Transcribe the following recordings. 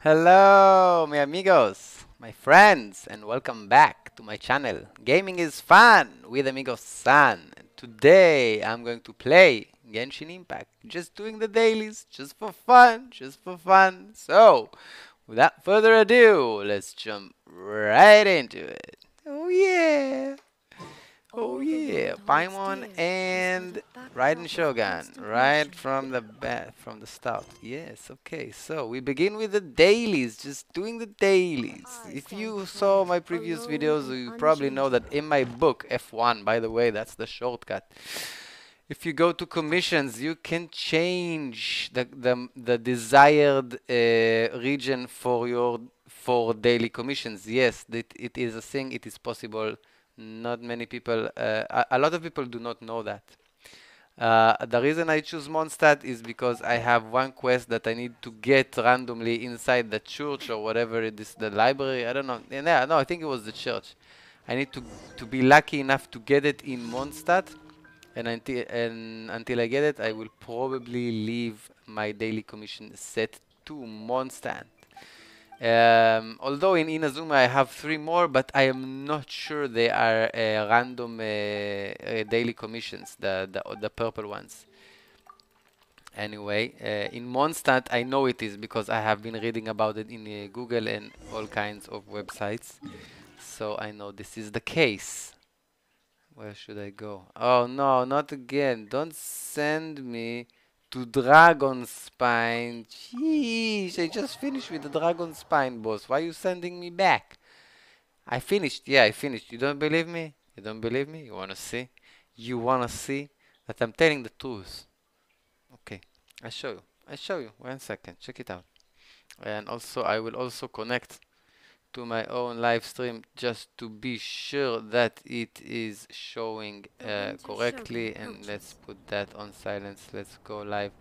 Hello, mi amigos, my friends, and welcome back to my channel. Gaming is fun with Amigo San. Today I'm going to play Genshin Impact, just doing the dailies, just for fun, just for fun. So, without further ado, let's jump right into it. Oh yeah! Oh yeah, Paimon and Raiden Shogun, right from the bat, from the start. Yes, okay. So we begin with the dailies, just doing the dailies. If you saw my previous videos, you probably know that in my book F1, by the way, that's the shortcut. If you go to commissions, you can change the the, the desired uh, region for your for daily commissions. Yes, it, it is a thing. It is possible not many people, uh, a, a, lot of people do not know that. Uh, the reason I choose Mondstadt is because I have one quest that I need to get randomly inside the church or whatever it is, the library. I don't know. Yeah, no, I think it was the church. I need to to be lucky enough to get it in Mondstadt, and until and until I get it, I will probably leave my daily commission set to Mondstadt. Um, although in Inazuma I have three more, but I am not sure they are uh, random uh, uh, daily commissions, the, the, the purple ones. Anyway, uh, in Mondstadt I know it is because I have been reading about it in uh, Google and all kinds of websites. So I know this is the case. Where should I go? Oh no, not again. Don't send me to Dragon Spine. Jeez, I just finished with the Dragon Spine boss. Why are you sending me back? I finished. Yeah, I finished. You don't believe me? You don't believe me? You wanna see? You wanna see that I'm telling the truth? Okay, I show you. I show you. One second. Check it out. And also, I will also connect to my own live stream just to be sure that it is showing uh, correctly. And let's put that on silence. Let's go live.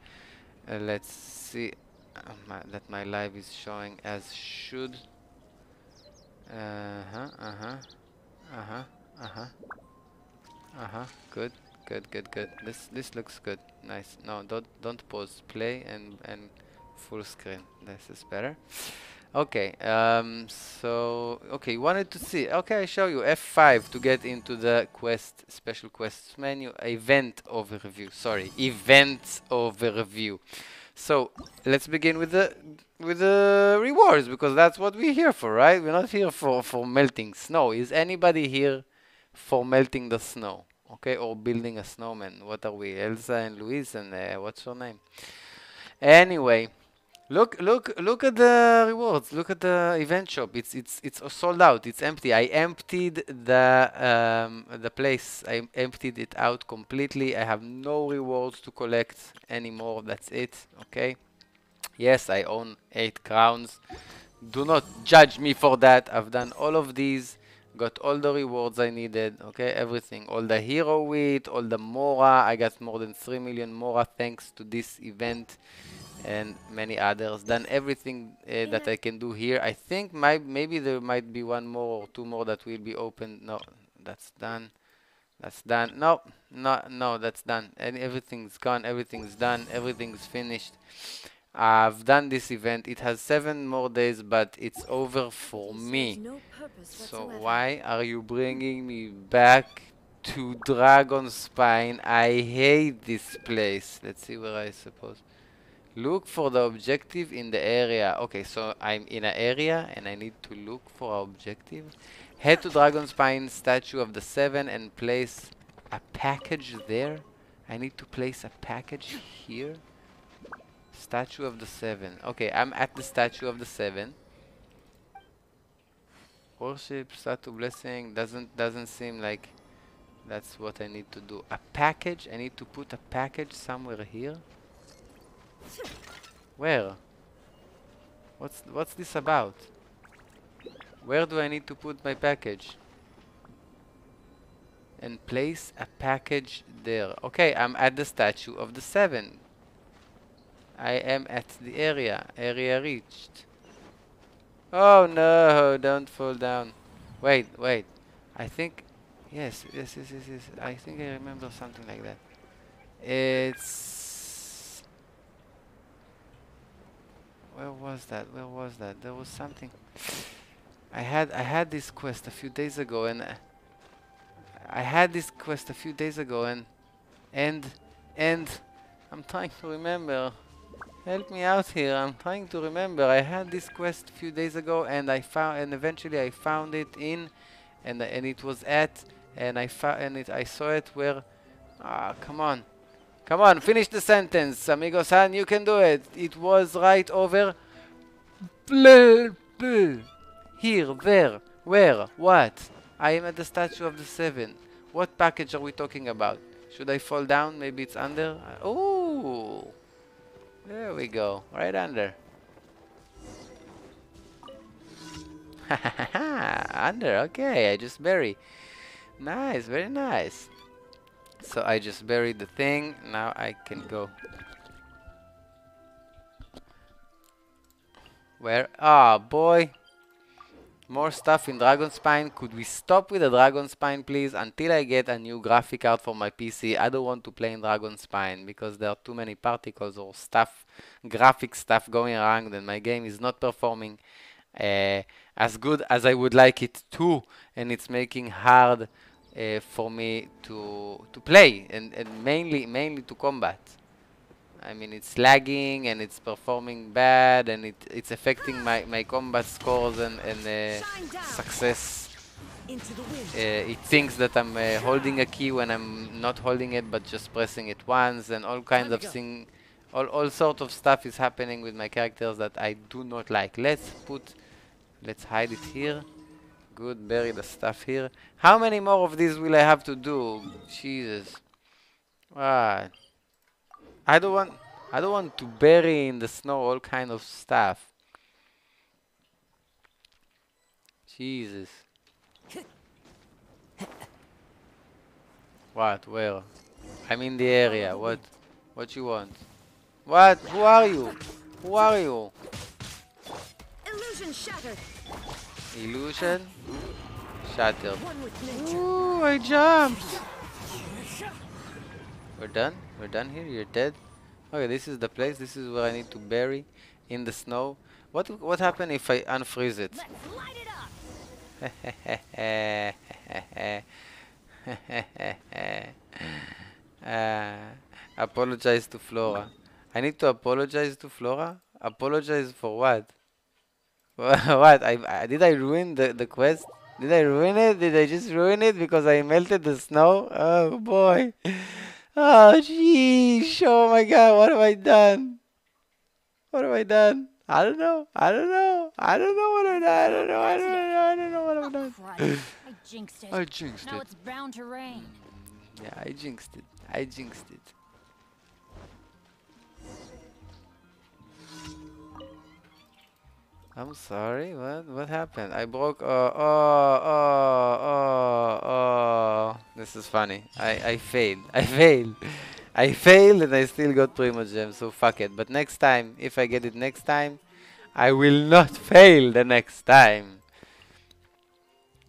Uh, let's see. Uh, my, that my live is showing as should. Uh-huh uh-huh uh-huh uh-huh uh-huh. Good good good good. This this looks good. Nice. No don't don't pause. Play and and full screen. This is better Okay, um, so, okay, wanted to see, okay, I show you F5 to get into the quest, special quests menu, event overview, sorry, event overview. So, let's begin with the, with the rewards, because that's what we're here for, right? We're not here for, for melting snow. Is anybody here for melting the snow? Okay, or building a snowman? What are we, Elsa and Luis, and uh, what's your name? Anyway, Look, look, look at the rewards. Look at the event shop. It's it's it's sold out. It's empty. I emptied the um, the place. I emptied it out completely. I have no rewards to collect anymore. That's it. Okay. Yes, I own eight crowns. Do not judge me for that. I've done all of these. Got all the rewards I needed. Okay, everything. All the hero's wit, all the mora. I got more than three million mora thanks to this event and many others done everything uh, that I can do here. I think my, maybe there might be one more or two more that will be open. No that's done. That's done. No no no that's done. And everything's gone. Everything's done. Everything's finished. I've done this event. It has seven more days but it's over for me. no so why are you bringing me back to Dragon Spine? I hate this place. Let's see where I suppose Look for the objective in the area. Okay, so I'm in an area and I need to look for objective. Head to Dragon Spine Statue of the Seven and place a package there. I need to place a package here. Statue of the Seven. Okay, I'm at the Statue of the Seven. Worship, statue, blessing. Doesn't doesn't seem like that's what I need to do. A package. I need to put a package somewhere here. Where? What's what's this about? Where do I need to put my package? And place a package there. Okay, I'm at the statue of the seven. I am at the area. Area reached. Oh no, don't fall down. Wait, wait. I think yes, yes, yes, yes, yes. I think I remember something like that. It's Where was that? Where was that? There was something. I had I had this quest a few days ago, and uh, I had this quest a few days ago, and and and I'm trying to remember. Help me out here. I'm trying to remember. I had this quest a few days ago, and I found and eventually I found it in, and and it was at, and I found and it I saw it where. Ah, come on. Come on, finish the sentence, amigo san, you can do it. It was right over. Blah, blah. Here, there, where, what? I am at the statue of the seven. What package are we talking about? Should I fall down? Maybe it's under? Oh! There we go, right under. under, okay, I just bury. Nice, very nice. So I just buried the thing. Now I can go. Where? Ah, boy. More stuff in Dragon Spine. Could we stop with the Dragon Spine, please? Until I get a new graphic card for my PC. I don't want to play in Dragon Spine because there are too many particles or stuff, graphic stuff going around and my game is not performing uh, as good as I would like it to. And it's making hard uh, for me to to play and, and mainly mainly to combat. I mean it's lagging and it's performing bad and it it's affecting my, my combat scores and, and uh, success. Uh, it thinks that I'm uh, holding a key when I'm not holding it but just pressing it once and all kinds of things all, all sort of stuff is happening with my characters that I do not like. Let's put let's hide it here. Good, bury the stuff here. How many more of these will I have to do? Jesus. What? I don't want I don't want to bury in the snow all kind of stuff. Jesus. What? Where? I'm in the area. What? What you want? What? Who are you? Who are you? Illusion shattered. Illusion? Shattered. Ooh, I jumped! We're done? We're done here? You're dead? Okay, this is the place. This is where I need to bury in the snow. What what happened if I unfreeze it? uh, apologize to Flora. I need to apologize to Flora? Apologize for what? what? I, I, did I ruin the, the quest? Did I ruin it? Did I just ruin it because I melted the snow? Oh boy. Oh jeez. Oh my god, what have I done? What have I done? I don't know. I don't know. I don't know what I done. I don't know. I don't know. I don't know what I've done. Oh, I jinxed it. I jinxed now it. Now it's bound to rain. Yeah, I jinxed it. I jinxed it. I'm sorry, what? What happened? I broke, oh, oh, oh, oh, oh. This is funny. I, I failed. I failed. I failed and I still got Primogem, so fuck it. But next time, if I get it next time, I will not fail the next time.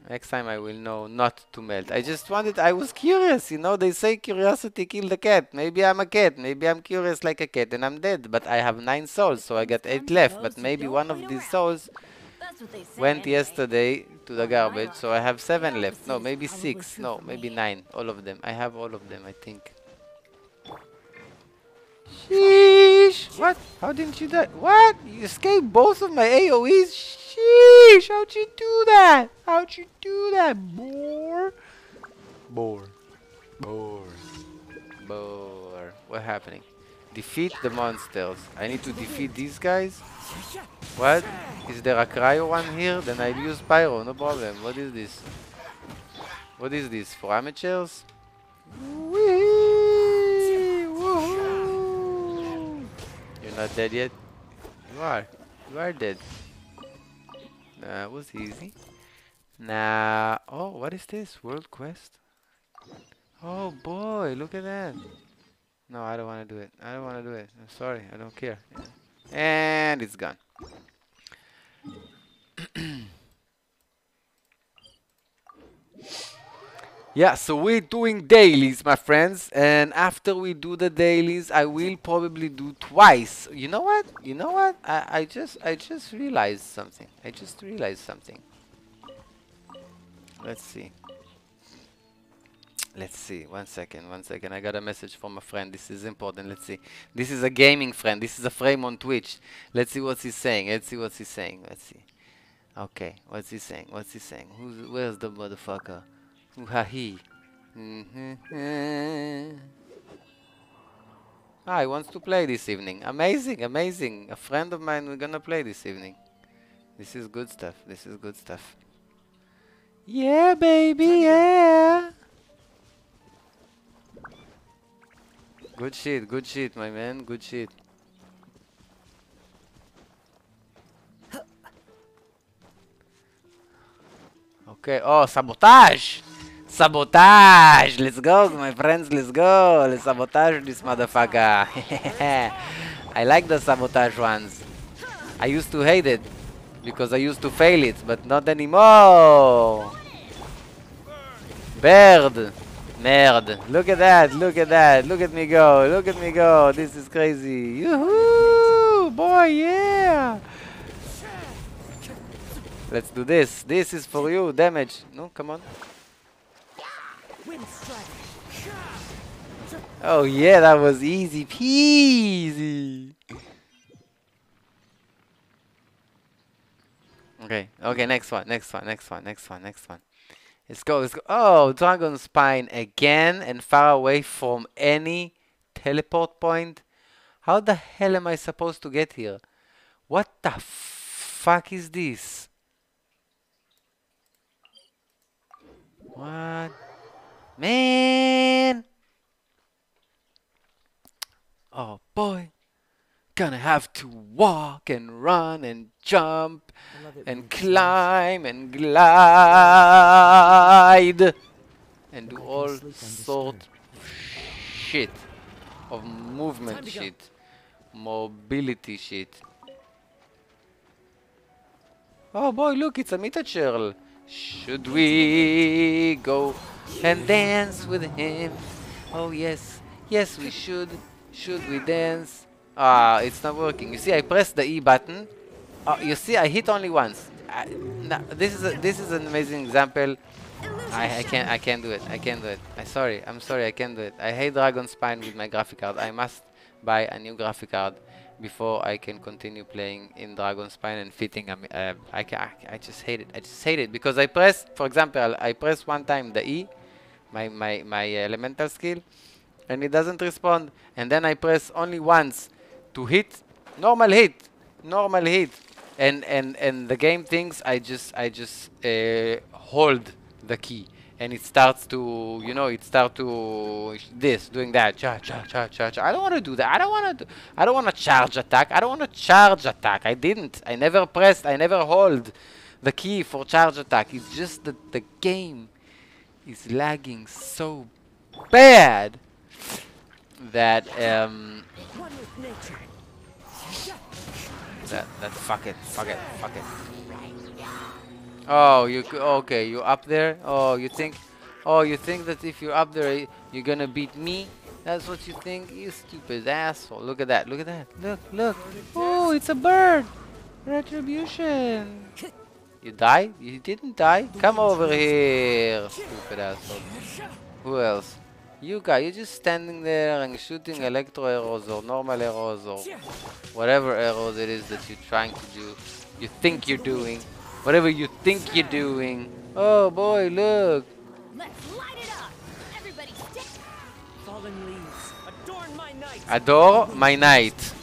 Next time I will know not to melt. I just wanted, I was curious, you know, they say curiosity killed the cat. Maybe I'm a cat, maybe I'm curious like a cat and I'm dead. But I have nine souls, so I got eight left. But maybe one of these souls went yesterday to the garbage, so I have seven left. No, maybe six. No, maybe nine. All of them. I have all of them, I think. Sheesh! What? How didn't you die? What? You escaped both of my AoEs? Sheesh, how'd you do that? How'd you do that, boar? Boar. Boar. Boar. What happening? Defeat the monsters. I need to defeat these guys? What? Is there a cryo one here? Then I'll use pyro, no problem. What is this? What is this? For amateurs? You're not dead yet? You are. You are dead. That was easy. Now, oh, what is this? World Quest? Oh boy, look at that. No, I don't want to do it. I don't want to do it. I'm sorry, I don't care. And it's gone. Yeah, so we're doing dailies, my friends, and after we do the dailies, I will probably do twice. You know what? You know what? I, I just I just realized something. I just realized something. Let's see. Let's see. One second. One second. I got a message from a friend. This is important. Let's see. This is a gaming friend. This is a frame on Twitch. Let's see what he's saying. Let's see what he's saying. Let's see. Okay. What's he saying? What's he saying? Who's where's the motherfucker? He? Mm-hmm. Ah, he wants to play this evening. Amazing, amazing. A friend of mine, we're gonna play this evening. This is good stuff. This is good stuff. Yeah, baby, yeah. Good shit, good shit, my man, good shit. Okay, oh, sabotage! Sabotage! Let's go, my friends, let's go! Let's sabotage this motherfucker. I like the sabotage ones. I used to hate it because I used to fail it, but not anymore. Bird! Merde. Look at that, look at that, look at me go, look at me go. This is crazy. Yoo-hoo! Boy, yeah! Let's do this. This is for you. Damage. No, come on. Oh yeah, that was easy peasy. Okay, okay, next one, next one, next one, next one, next one. Let's go, let's go. Oh, Dragon Spine again and far away from any teleport point. How the hell am I supposed to get here? What the fuck is this? What? Man! Oh boy. Gonna have to walk and run and jump and climb and glide and do all sort of shit of movement shit, mobility shit. Oh boy, look, it's a Mitachurl. Should we go and dance with him? Oh yes, yes we should. Should we dance? Ah, it's not working. You see, I pressed the E button. Oh, you see, I hit only once. I, no, this is a, this is an amazing example. I, I can't I can't do it. I can't do it. I'm sorry. I'm sorry. I can't do it. I hate Dragon Spine with my graphic card. I must buy a new graphic card before I can continue playing in Dragon Spine and fitting. Uh, I, I, I just hate it. I just hate it because I press, for example, I press one time the E, my my my elemental skill, and it doesn't respond. And then I press only once to hit, normal hit, normal hit, and and and the game thinks I just I just uh, hold the key and it starts to, you know, it starts to this, doing that, cha cha cha cha cha. I don't want to do that. I don't want to. do. I don't want to charge attack. I don't want to charge attack. I didn't. I never pressed. I never hold the key for charge attack. It's just that the game is lagging so bad that um that that fuck it, fuck it, fuck it. Oh, you okay? You up there? Oh, you think? Oh, you think that if you're up there, you're gonna beat me? That's what you think? You stupid asshole! Look at that! Look at that! Look! Look! Oh, it's a bird! Retribution! You die? You didn't die? Come over here, stupid asshole! Who else? You guy, you're just standing there and shooting electro arrows or normal arrows or whatever arrows it is that you're trying to do. You think you're doing. Whatever you think you're doing. Oh boy, look. Let's light it up. Everybody Fallen leaves. Adorn my night. Adore my night.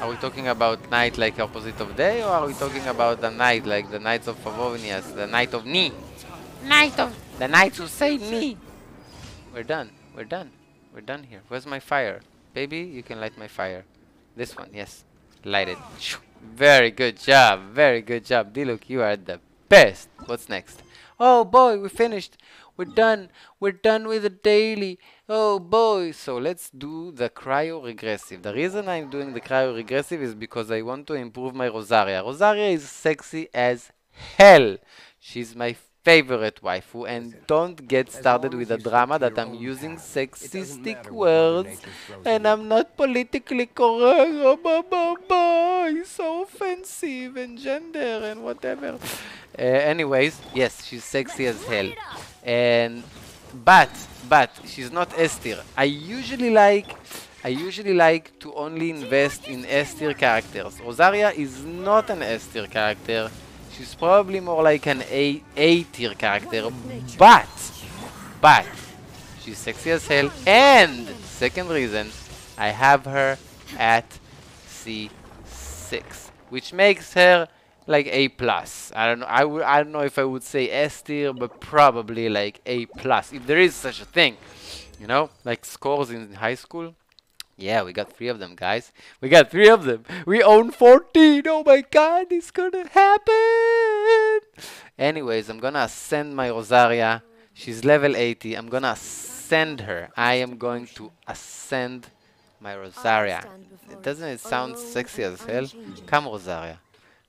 Are we talking about night like opposite of day or are we talking about the night like the Knights of Favonius, the night of Ni? Night of the knights who say Ni. We're done. We're done. We're done here. Where's my fire? Baby, you can light my fire. This one, yes. Light it. Very good job. Very good job. Diluc, you are the best. What's next? Oh boy, we finished. We're done. We're done with the daily. Oh boy. So let's do the cryo Regisvine. The reason I'm doing the cryo Regisvine is because I want to improve my Rosaria. Rosaria is sexy as hell. She's my favorite waifu. And don't get started with the drama that I'm using sexistic words and I'm not politically correct. Oh, bah, bah, bah. It's so offensive and gender and whatever. Uh, anyways, yes, she's sexy as hell. And but but she's not S tier. I usually like I usually like to only invest in S tier characters. Rosaria is not an S tier character. She's probably more like an A A tier character. But but she's sexy as hell. And second reason, I have her at C6, which makes her like A plus. I don't know. I would. I don't know if I would say S tier, but probably like A plus, if there is such a thing. You know, like scores in high school. Yeah, we got three of them, guys. We got three of them. We own 14. Oh my god, it's gonna happen. Anyways, I'm gonna ascend my Rosaria. She's level 80. I'm gonna ascend her. I am going to ascend my Rosaria. Doesn't it sound sexy as hell? Come, Rosaria.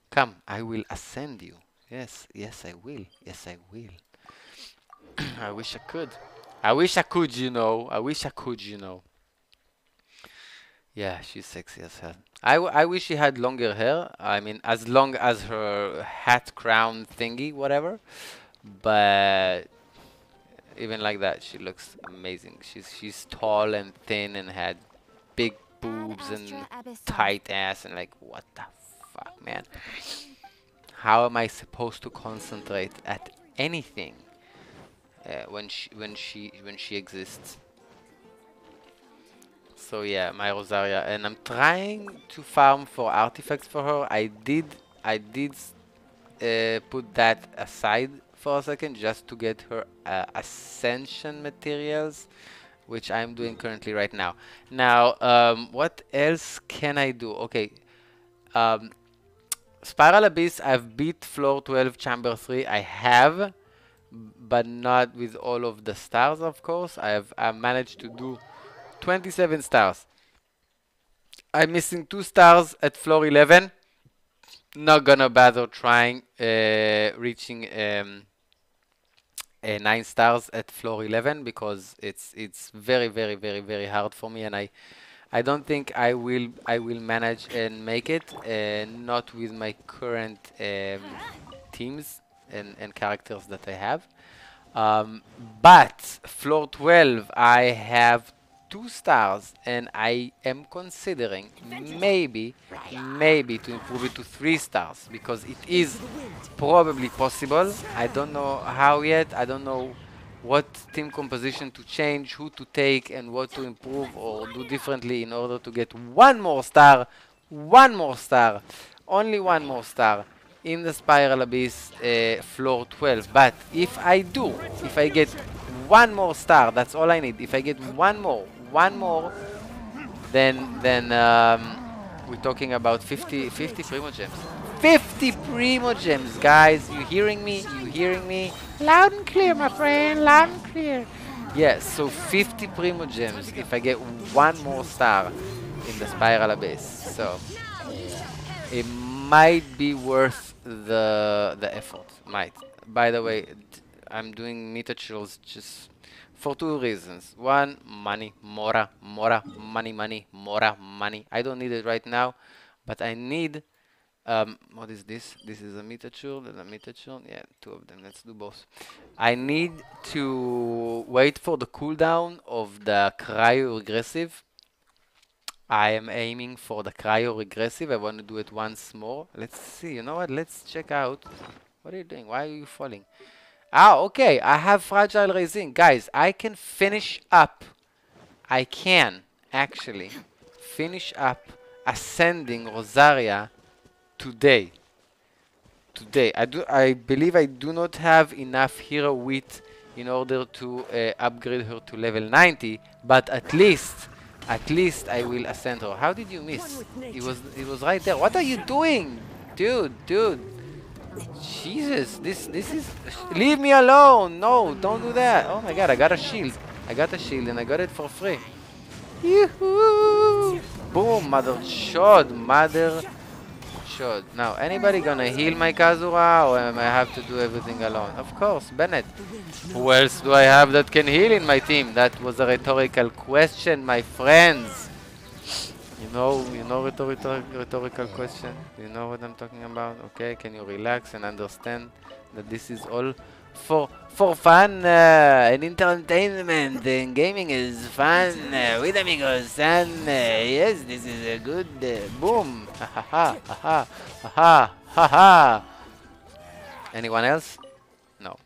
Come, I will ascend you. Yes, yes, I will. Yes, I will. I wish I could. I wish I could, you know. I wish I could, you know. Yeah, she's sexy as hell. I, I wish she had longer hair. I mean, as long as her hat crown thingy, whatever. But even like that, she looks amazing. She's she's tall and thin and had big boobs and tight ass and like what the fuck, man? How am I supposed to concentrate at anything uh, when she when she when she exists? So yeah, my Rosaria, and I'm trying to farm for artifacts for her. I did, I did uh, put that aside for a second just to get her uh, ascension materials, which I'm doing currently right now. Now, um, what else can I do? Okay, um, Spiral Abyss, I've beat floor 12, chamber 3. I have, but not with all of the stars, of course. I have I managed to do 27 stars. I'm missing two stars at floor 11. Not gonna bother trying uh, reaching um, uh, nine stars at floor 11 because it's it's very very very very hard for me and I I don't think I will I will manage and make it uh, not with my current um, teams and, and characters that I have. Um, but floor 12 I have two stars and I am considering maybe maybe to improve it to three stars because it is probably possible. I don't know how yet. I don't know what team composition to change who to take and what to improve or do differently in order to get one more star one more star only one more star in the spiral abyss uh, floor 12 but if I do if I get one more star that's all I need if I get one more one more, then then um, we're talking about 50, 50 Primogems. 50 Primo Gems, guys! You hearing me? You hearing me? Loud and clear, my friend. Loud and clear. Yes, yeah, so 50 Primo Gems if I get one more star in the Spiral Abyss. So it might be worth the the effort. Might. By the way, I'm doing Mitachurls just for two reasons. One, money, mora, mora, money, money, mora, money. I don't need it right now, but I need, um, what is this? This is a Metature and a. Yeah, two of them. Let's do both. I need to wait for the cooldown of the cryo Regisvine. I am aiming for the cryo Regisvine. I want to do it once more. Let's see. You know what? Let's check out. What are you doing? Why are you falling? Ah, okay. I have Fragile Resin. Guys, I can finish up. I can, actually, finish up ascending Rosaria today. Today. I do. I believe I do not have enough hero's wit in order to uh, upgrade her to level 90, but at least, at least I will ascend her. How did you miss? It was, it was right there. What are you doing? Dude, dude. Jesus, this this is leave me alone. No, don't do that. Oh my god, I got a shield. I got a shield and I got it for free. Yoo-hoo! Boom, mother shod, mother should. Now, anybody gonna heal my Kazuha or am I have to do everything alone? Of course, Bennett. Who else do I have that can heal in my team? That was a rhetorical question, my friends. You know, you know rhetorical, rhetorical question? You know what I'm talking about? Okay, can you relax and understand that this is all for for fun uh, and entertainment and gaming is fun uh, with amigos and uh, yes this is a good uh, boom. Ha ha ha ha ha ha ha anyone else? No.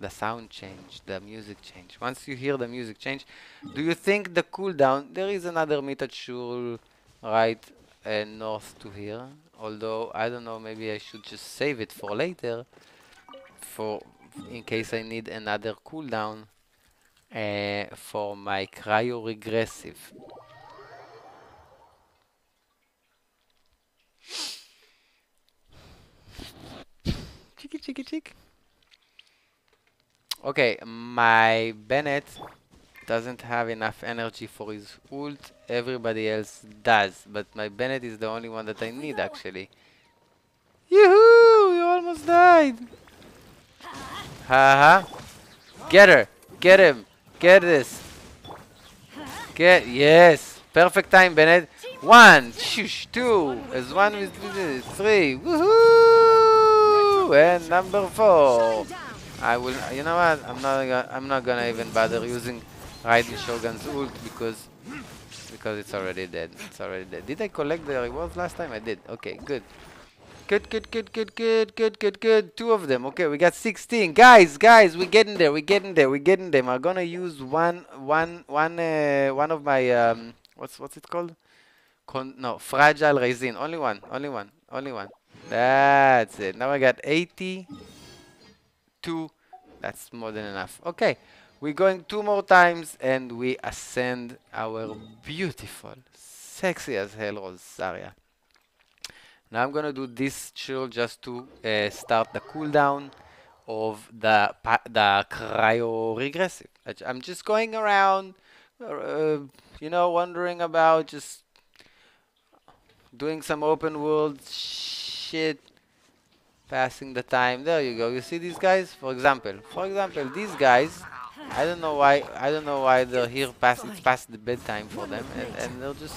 The sound change the music change once you hear the music change do you think the cooldown there is another Mitachurl right uh, north to here? Although I don't know maybe I should just save it for later for in case I need another cooldown uh, for my cryo Regisvine. Cheeky, cheeky, cheek. Okay, my Bennett doesn't have enough energy for his ult. Everybody else does, but my Bennett is the only one that I need actually. Yoo-hoo! You almost died! Haha. -ha. Get her. Get him. Get this. Get. Yes. Perfect time, Bennett. One. Shush. Two. As one with three. Woohoo! And number four. I will. You know what? I'm not. I'm not gonna even bother using Raiden Shogun's ult because because it's already dead. It's already dead. Did I collect the rewards last time? I did. Okay. Good. Good, good, good, good, good, good, good, good. Two of them. Okay, we got 16. Guys, guys, we're getting there. We're getting there. We're getting them. I'm gonna use one, one, one, uh, one of my um, what's what's it called? Con no, fragile resin. Only one. Only one. Only one. That's it. Now I got 82. That's more than enough. Okay, we're going two more times and we ascend our beautiful, sexy as hell Rosaria. Now I'm gonna do this chill just to uh, start the cooldown of the the cryo Regisvine. I'm just going around, uh, you know, wondering about just doing some open world shit, passing the time. There you go. You see these guys? For example, for example, these guys. I don't know why. I don't know why they're here past. It's past the bedtime for them, and, and they'll just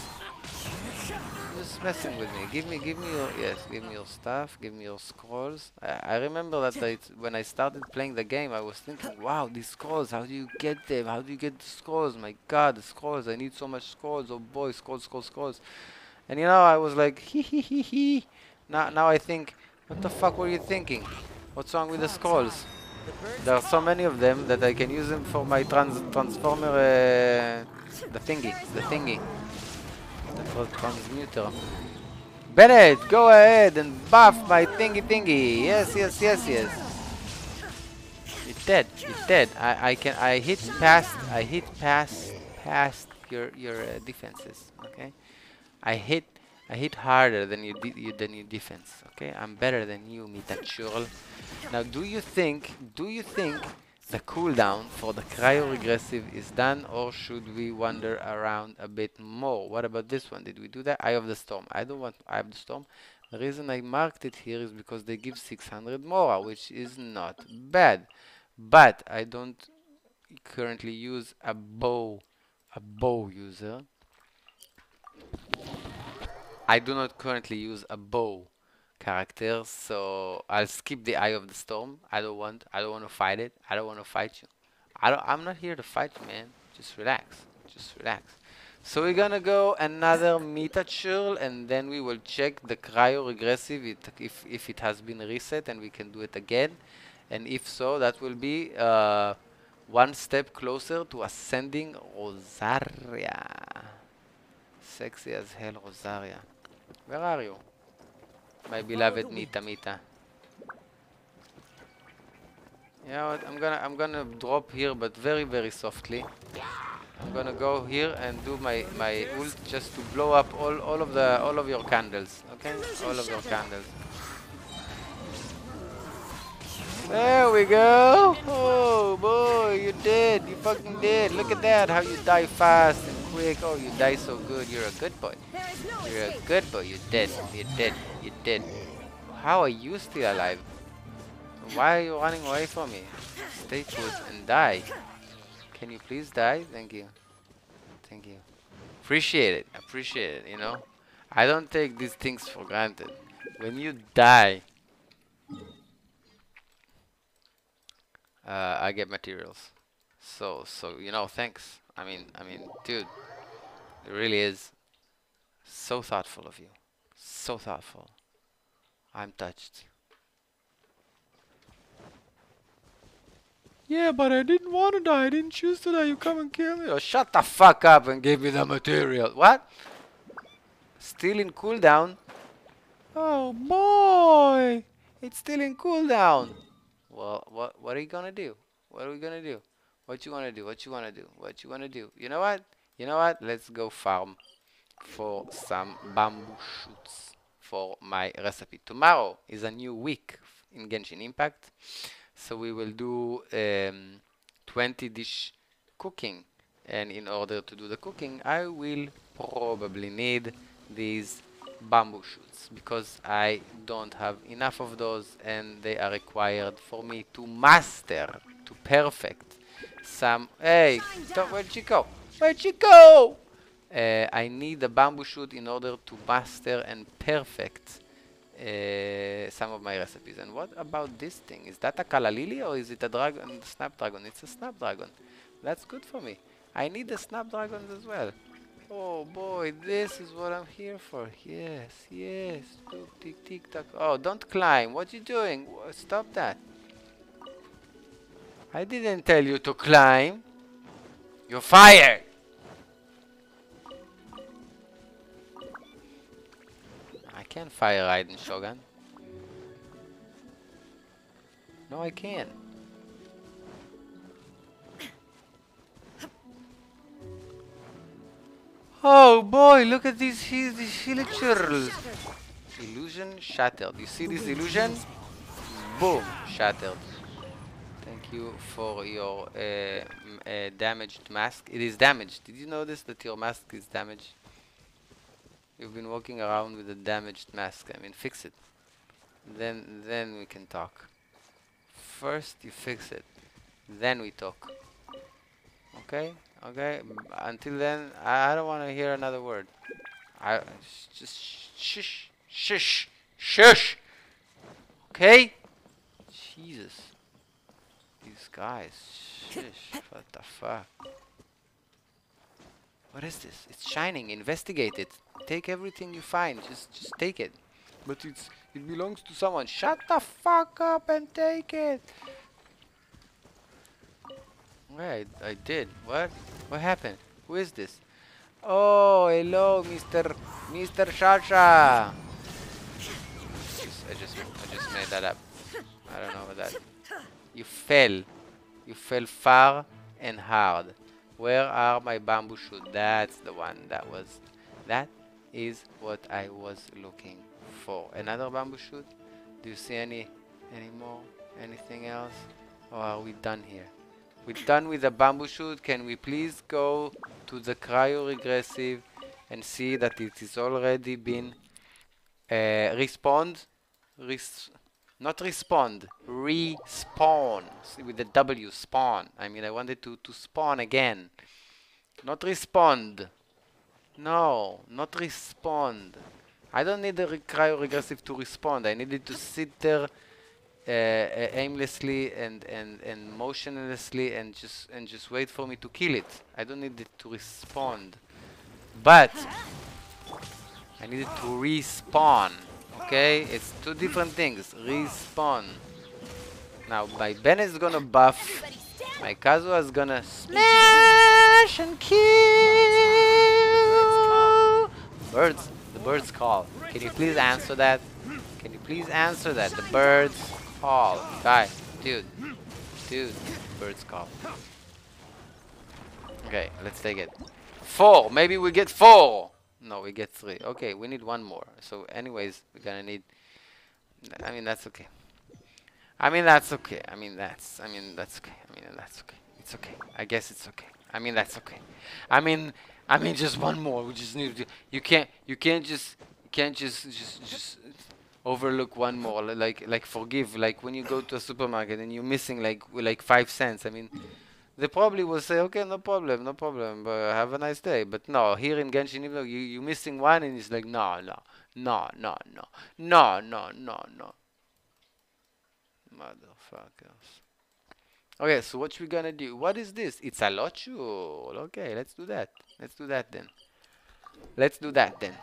just messing with me. Give me, give me your, yes, give me your stuff, give me your scrolls. I, I remember that I, when I started playing the game, I was thinking, wow, these scrolls, how do you get them? How do you get the scrolls? My god, the scrolls, I need so much scrolls. Oh boy, scrolls, scrolls, scrolls. And you know, I was like, hee hee hee hee. Now, now I think, what the fuck were you thinking? What's wrong with the scrolls? There are so many of them that I can use them for my trans transformer, uh, the thingy, the thingy. Transmuter. Bennett, go ahead and buff my thingy thingy. Yes, yes, yes, yes. It's dead. It's dead. I, I can. I hit past. I hit past past your your uh, defenses. Okay. I hit. I hit harder than you, you than your defense. Okay. I'm better than you, Mitachurl. Now, do you think? Do you think the cooldown for the cryo-Regisvine is done or should we wander around a bit more? What about this one? Did we do that? Eye of the Storm. I don't want Eye of the Storm. The reason I marked it here is because they give 600 more, which is not bad. But I don't currently use a bow, a bow user. I do not currently use a bow character, so I'll skip the Eye of the Storm. I don't want I don't want to fight it. I don't want to fight you. I don't I'm not here to fight you, man. Just relax. Just relax. So we're gonna go another Mitachurl and then we will check the cryo Regisvine it, if if it has been reset and we can do it again. And if so, that will be uh, one step closer to ascending Rosaria. Sexy as hell Rosaria. Where are you? My beloved Mita Mita. You know what? I'm gonna I'm gonna drop here, but very very softly. I'm gonna go here and do my my ult just to blow up all all of the all of your candles. Okay, all of your candles. There we go. Oh boy, you did. You fucking did. Look at that. How you die fast and quick. Oh, you die so good. You're a good boy. You're a good boy. You did. You did. You're dead. How are you still alive? Why are you running away from me? Stay put and die. Can you please die? Thank you. Thank you. Appreciate it. Appreciate it, you know? I don't take these things for granted. When you die, uh, I get materials. So, so, you know, thanks. I mean, I mean, dude, it really is so thoughtful of you. So thoughtful. I'm touched. Yeah, but I didn't want to die. I didn't choose to die. You come and kill me. Oh, shut the fuck up and give me the material. What? Still in cooldown? Oh boy! It's still in cooldown. Well, what what are you gonna do? What are we gonna do? What you wanna do? What you wanna do? What you wanna do? You know what? You know what? Let's go farm for some bamboo shoots for my recipe. Tomorrow is a new week in Genshin Impact. So we will do um, 20 dish cooking. And in order to do the cooking, I will probably need these bamboo shoots because I don't have enough of those and they are required for me to master, to perfect some... Hey, where'd you go? Where'd you go? Uh, I need the bamboo shoot in order to master and perfect uh, some of my recipes. And what about this thing? Is that a calla lily or is it a dragon, snapdragon? It's a snapdragon. That's good for me. I need the snapdragons as well. Oh boy, this is what I'm here for. Yes, yes. Tick, tick, tick, tock. Oh, don't climb. What you doing? Stop that. I didn't tell you to climb. You're fired. I can't fire Raiden Shogun. No, I can't. Oh boy, look at these, these hilichurls. Illusion shattered. You see this illusion? Boom, shattered. You for your uh, uh, damaged mask. It is damaged. Did you notice that your mask is damaged? You've been walking around with a damaged mask. I mean, fix it. Then, then we can talk. First, you fix it. Then we talk. Okay? Okay, until then, I, I don't want to hear another word. I just shush, shush, shush. Okay? Jesus. Guys. Shush. what the fuck? What is this? It's shining. Investigate it. Take everything you find. Just, just take it. But it's, it belongs to someone. Shut the fuck up and take it. Right, I did. What? What happened? Who is this? Oh, hello, Mr. Mr. Shasha. I just, I just made that up. I don't know that. You fell. You fell far and hard. Where are my bamboo shoots? That's the one. That was. That is what I was looking for. Another bamboo shoot? Do you see any, any more? Anything else? Or are we done here? We're done with the bamboo shoot. Can we please go to the cryo-Regisvine and see that it is already been uh, respond? Res not respond, respawn with the W, spawn. I mean, I wanted to, to spawn again. Not respond. No, not respond. I don't need the re cryo-Regisvine to respond. I needed to sit there uh, uh, aimlessly and, and, and motionlessly and just and just wait for me to kill it. I don't need it to respond. But I needed to respawn. Okay? It's two different things. Respawn. Now my Ben is gonna buff. My Kazuha is gonna smash and kill. Birds. The birds call. Can you please answer that? Can you please answer that? The birds call. Guy, dude, dude, birds call. Okay, let's take it. Four, maybe we get four. No, we get three. Okay, we need one more. So anyways, we're gonna need, I mean, that's okay. I mean, that's okay. I mean, that's, I mean, that's okay. I mean, that's okay. It's okay. I guess it's okay. I mean, that's okay. I mean, I mean, just one more. We just need to, you can't, you can't just, you can't just, just, just, overlook one more, like like forgive, like when you go to a supermarket and you're missing like like five cents. I mean, they probably will say, okay, no problem, no problem, but have a nice day. But no, here in Genshin Impact, you you missing one, and it's like, no, no, no, no, no, no, no, no, no, motherfuckers. Okay, so what we gonna do? What is this? It's a Lawachurl. Okay, let's do that. Let's do that then. Let's do that then.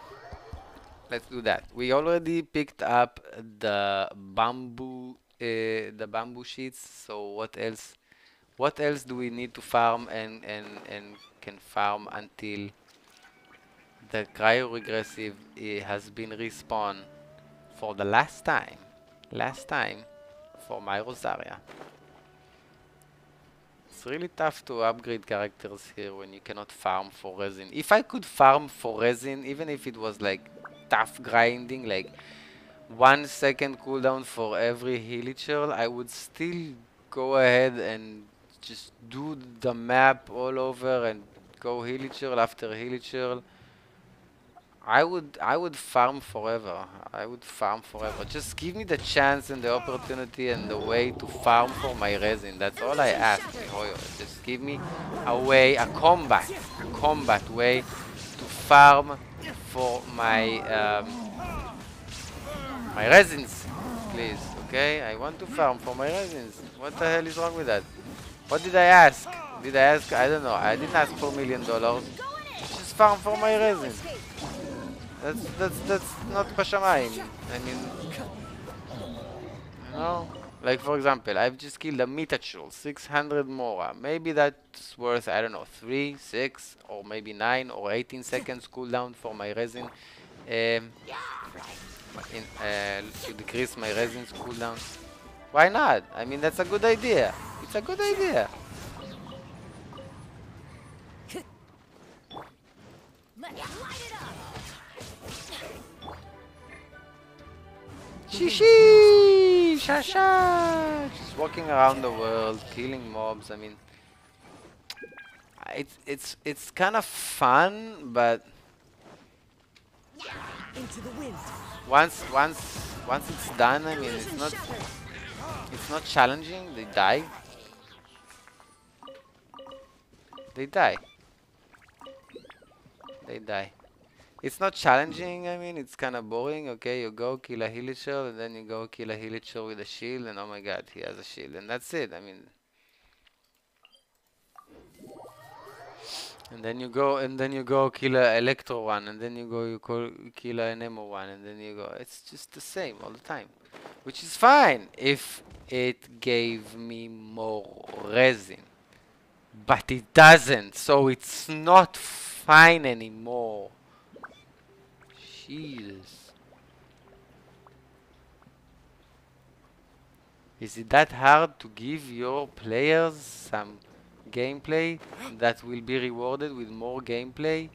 Let's do that. We already picked up the bamboo, uh, the bamboo sheets. So what else? What else do we need to farm and and and can farm until the cryo Regisvine uh, has been respawned for the last time? Last time for my Rosaria. It's really tough to upgrade characters here when you cannot farm for resin. If I could farm for resin, even if it was like tough grinding, like one second cooldown for every Hilichurl, I would still go ahead and just do the map all over and go Hilichurl after Hilichurl. I would I would farm forever. I would farm forever. Just give me the chance and the opportunity and the way to farm for my resin. That's all I ask, Mihoyo. Just give me a way, a combat, a combat way to farm for my um, my resins, please. Okay, I want to farm for my resins. What the hell is wrong with that? What did I ask? Did I ask? I don't know. I didn't ask for a million dollars. Just farm for my resin. That's that's that's not Bashamayim. I mean, you know, like for example, I've just killed a Mitachurl, 600 Mora. Maybe that's worth I don't know, three, six, or maybe nine or 18 seconds cooldown for my resin. Um, in, uh, to decrease my resin's cooldown. Why not? I mean, that's a good idea. It's a good idea. Let's light it up. Shishi! Shasha! Just walking around the world, killing mobs. I mean, it's it's it's kind of fun, but Into the wind. once once once it's done, I mean, it's not. It's not challenging. They die. They die. They die. It's not challenging, I mean, it's kind of boring. Okay, you go kill a Hilichurl, and then you go kill a Hilichurl with a shield, and oh my god, he has a shield, and that's it. I mean, and then you go, and then you go kill a Electro one, and then you go, you call, kill Anemo one, and then you go. It's just the same all the time, which is fine if it gave me more resin, but it doesn't, so it's not fine anymore. Jesus. Is it that hard to give your players some gameplay that will be rewarded with more gameplay?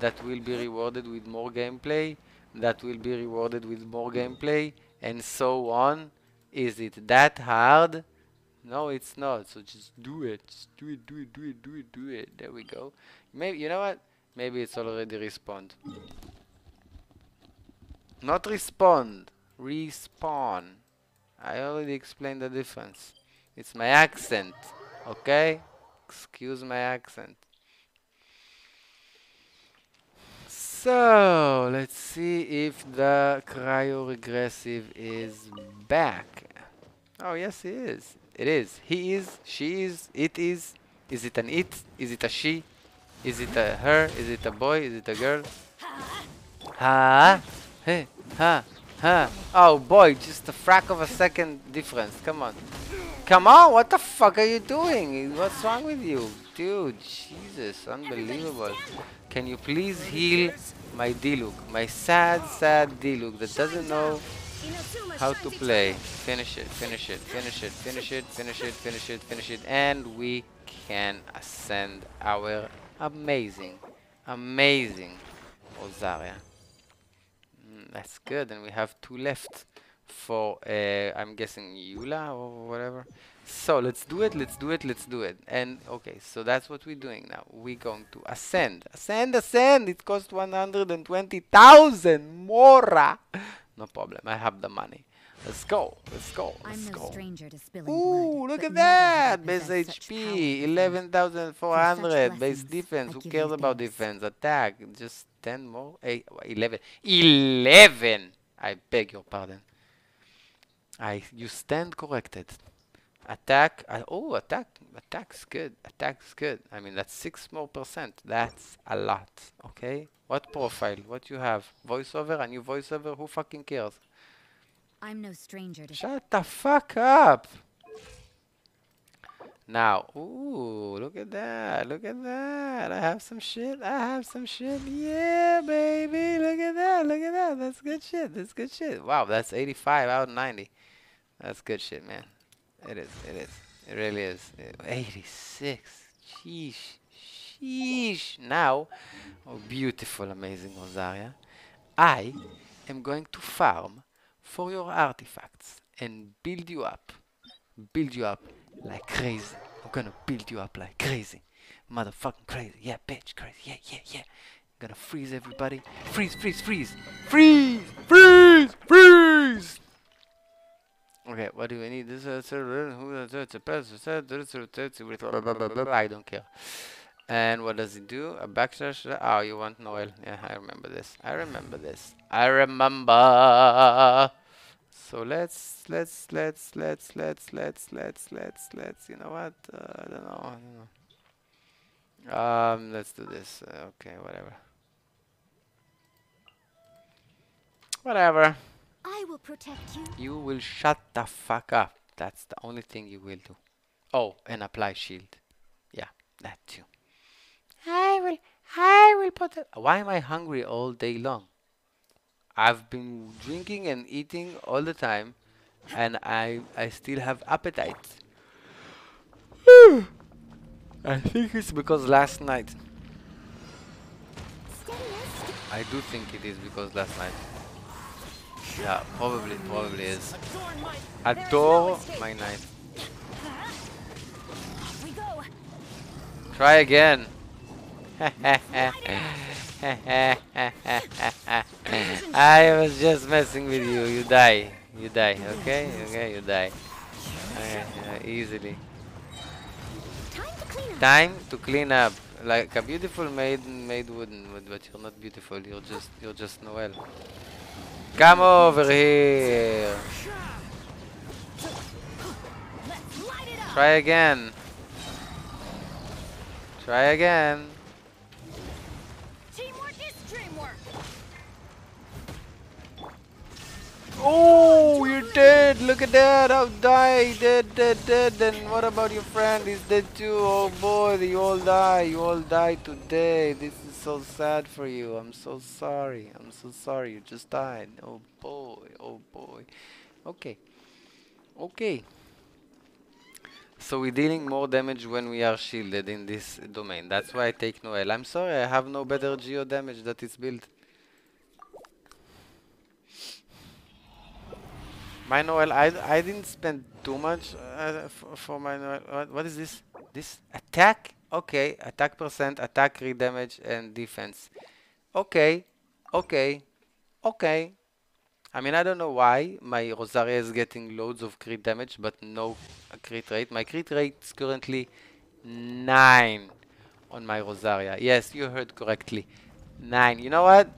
That will be rewarded with more gameplay? That will be rewarded with more gameplay? And so on? Is it that hard? No, it's not. So just do it. Just do it, do it, do it, do it, do it. There we go. Maybe, you know what? Maybe it's already respond Not respond. Respawn. I already explained the difference. It's my accent. Okay? Excuse my accent. So, let's see if the cryo Regisvine is back. Oh, yes, he is. It is. He is. She is. It is. Is it an it? Is it a she? Is it a her? Is it a boy? Is it a girl? Ha? Hey, ha, ha. Oh boy, just a frack of a second difference. Come on. Come on, what the fuck are you doing? What's wrong with you? Dude, Jesus, unbelievable. Can you please heal my Diluc? My sad, sad Diluc that doesn't know how to play. Finish it, finish it, finish it, finish it, finish it, finish it, finish it, and we can ascend our amazing, amazing Rosaria. Mm, that's good, and we have two left for, uh, I'm guessing Eula or whatever. So let's do it, let's do it, let's do it. And okay, so that's what we're doing now. We're going to ascend, ascend, ascend. It cost 120,000 Mora. No problem. I have the money. Let's go. Let's go. Let's I'm no go. stranger to spilling Ooh, blood. look at never have I that! Base possessed such power HP, 11,400. Base defense, who cares about thanks. defense? Attack, just 10 more? Eight, 11. 11! I beg your pardon. I, you stand corrected. Attack, uh, oh, attack, attack's good, attack's good. I mean, that's 6 more percent. That's a lot, okay? What profile? What you have? Voiceover? A new voiceover? Who fucking cares? I'm no stranger to Shut the fuck up. Now, ooh, look at that. Look at that. I have some shit. I have some shit. Yeah, baby. Look at that. Look at that. That's good shit. That's good shit. Wow, that's 85 out of 90. That's good shit, man. It is. It is. It really is. Uh, 86. Sheesh. Sheesh. Now, oh, beautiful, amazing Rosaria. I am going to farm for your artifacts and build you up. Build you up like crazy. I'm gonna build you up like crazy. Motherfucking crazy. Yeah, bitch, crazy. Yeah, yeah, yeah. Gonna freeze everybody. Freeze, freeze, freeze. Freeze! Freeze! Freeze! Okay, what do we need? This is I don't care. And what does it do? A backslash? Oh, you want Noelle? Yeah, I remember this. I remember this. I remember. So let's let's let's let's let's let's let's let's let's you know what? Uh, I don't know. I don't know. Um, let's do this. Uh, okay, whatever. Whatever. I will protect you. You will shut the fuck up. That's the only thing you will do. Oh, and apply shield. Yeah, that too. I will, I will put it. Why am I hungry all day long? I've been drinking and eating all the time, and I, I still have appetite. I think it's because last night. I do think it is because last night. Yeah, probably, probably is. Adore my go. Try again. I was just messing with you. You die. You die. Okay? Okay, you die. Okay, uh, easily. Time to clean up. Time to clean up. Like a beautiful maiden made wooden, but- but you're not beautiful. You're just you're just Noelle. Come over here. Let's light it up. Try again. Try again. Teamwork is dreamwork. Oh, you're dead. Look at that. How die. Dead, dead, dead. And what about your friend? He's dead too. Oh boy, you all die. You all die today. This is so sad for you. I'm so sorry. I'm so sorry. You just died. Oh boy. Oh boy. Okay. Okay. So we're dealing more damage when we are shielded in this domain. That's why I take Noelle. I'm sorry, I have no better geo damage that is built. My Noelle, I, I didn't spend too much uh, for, for my Noelle. What, what is this? This attack? Okay, attack percent, attack crit damage, and defense. Okay, okay, okay. I mean, I don't know why my Rosaria is getting loads of crit damage, but no crit rate. My crit rate is currently 9 on my Rosaria. Yes, you heard correctly. 9. You know what?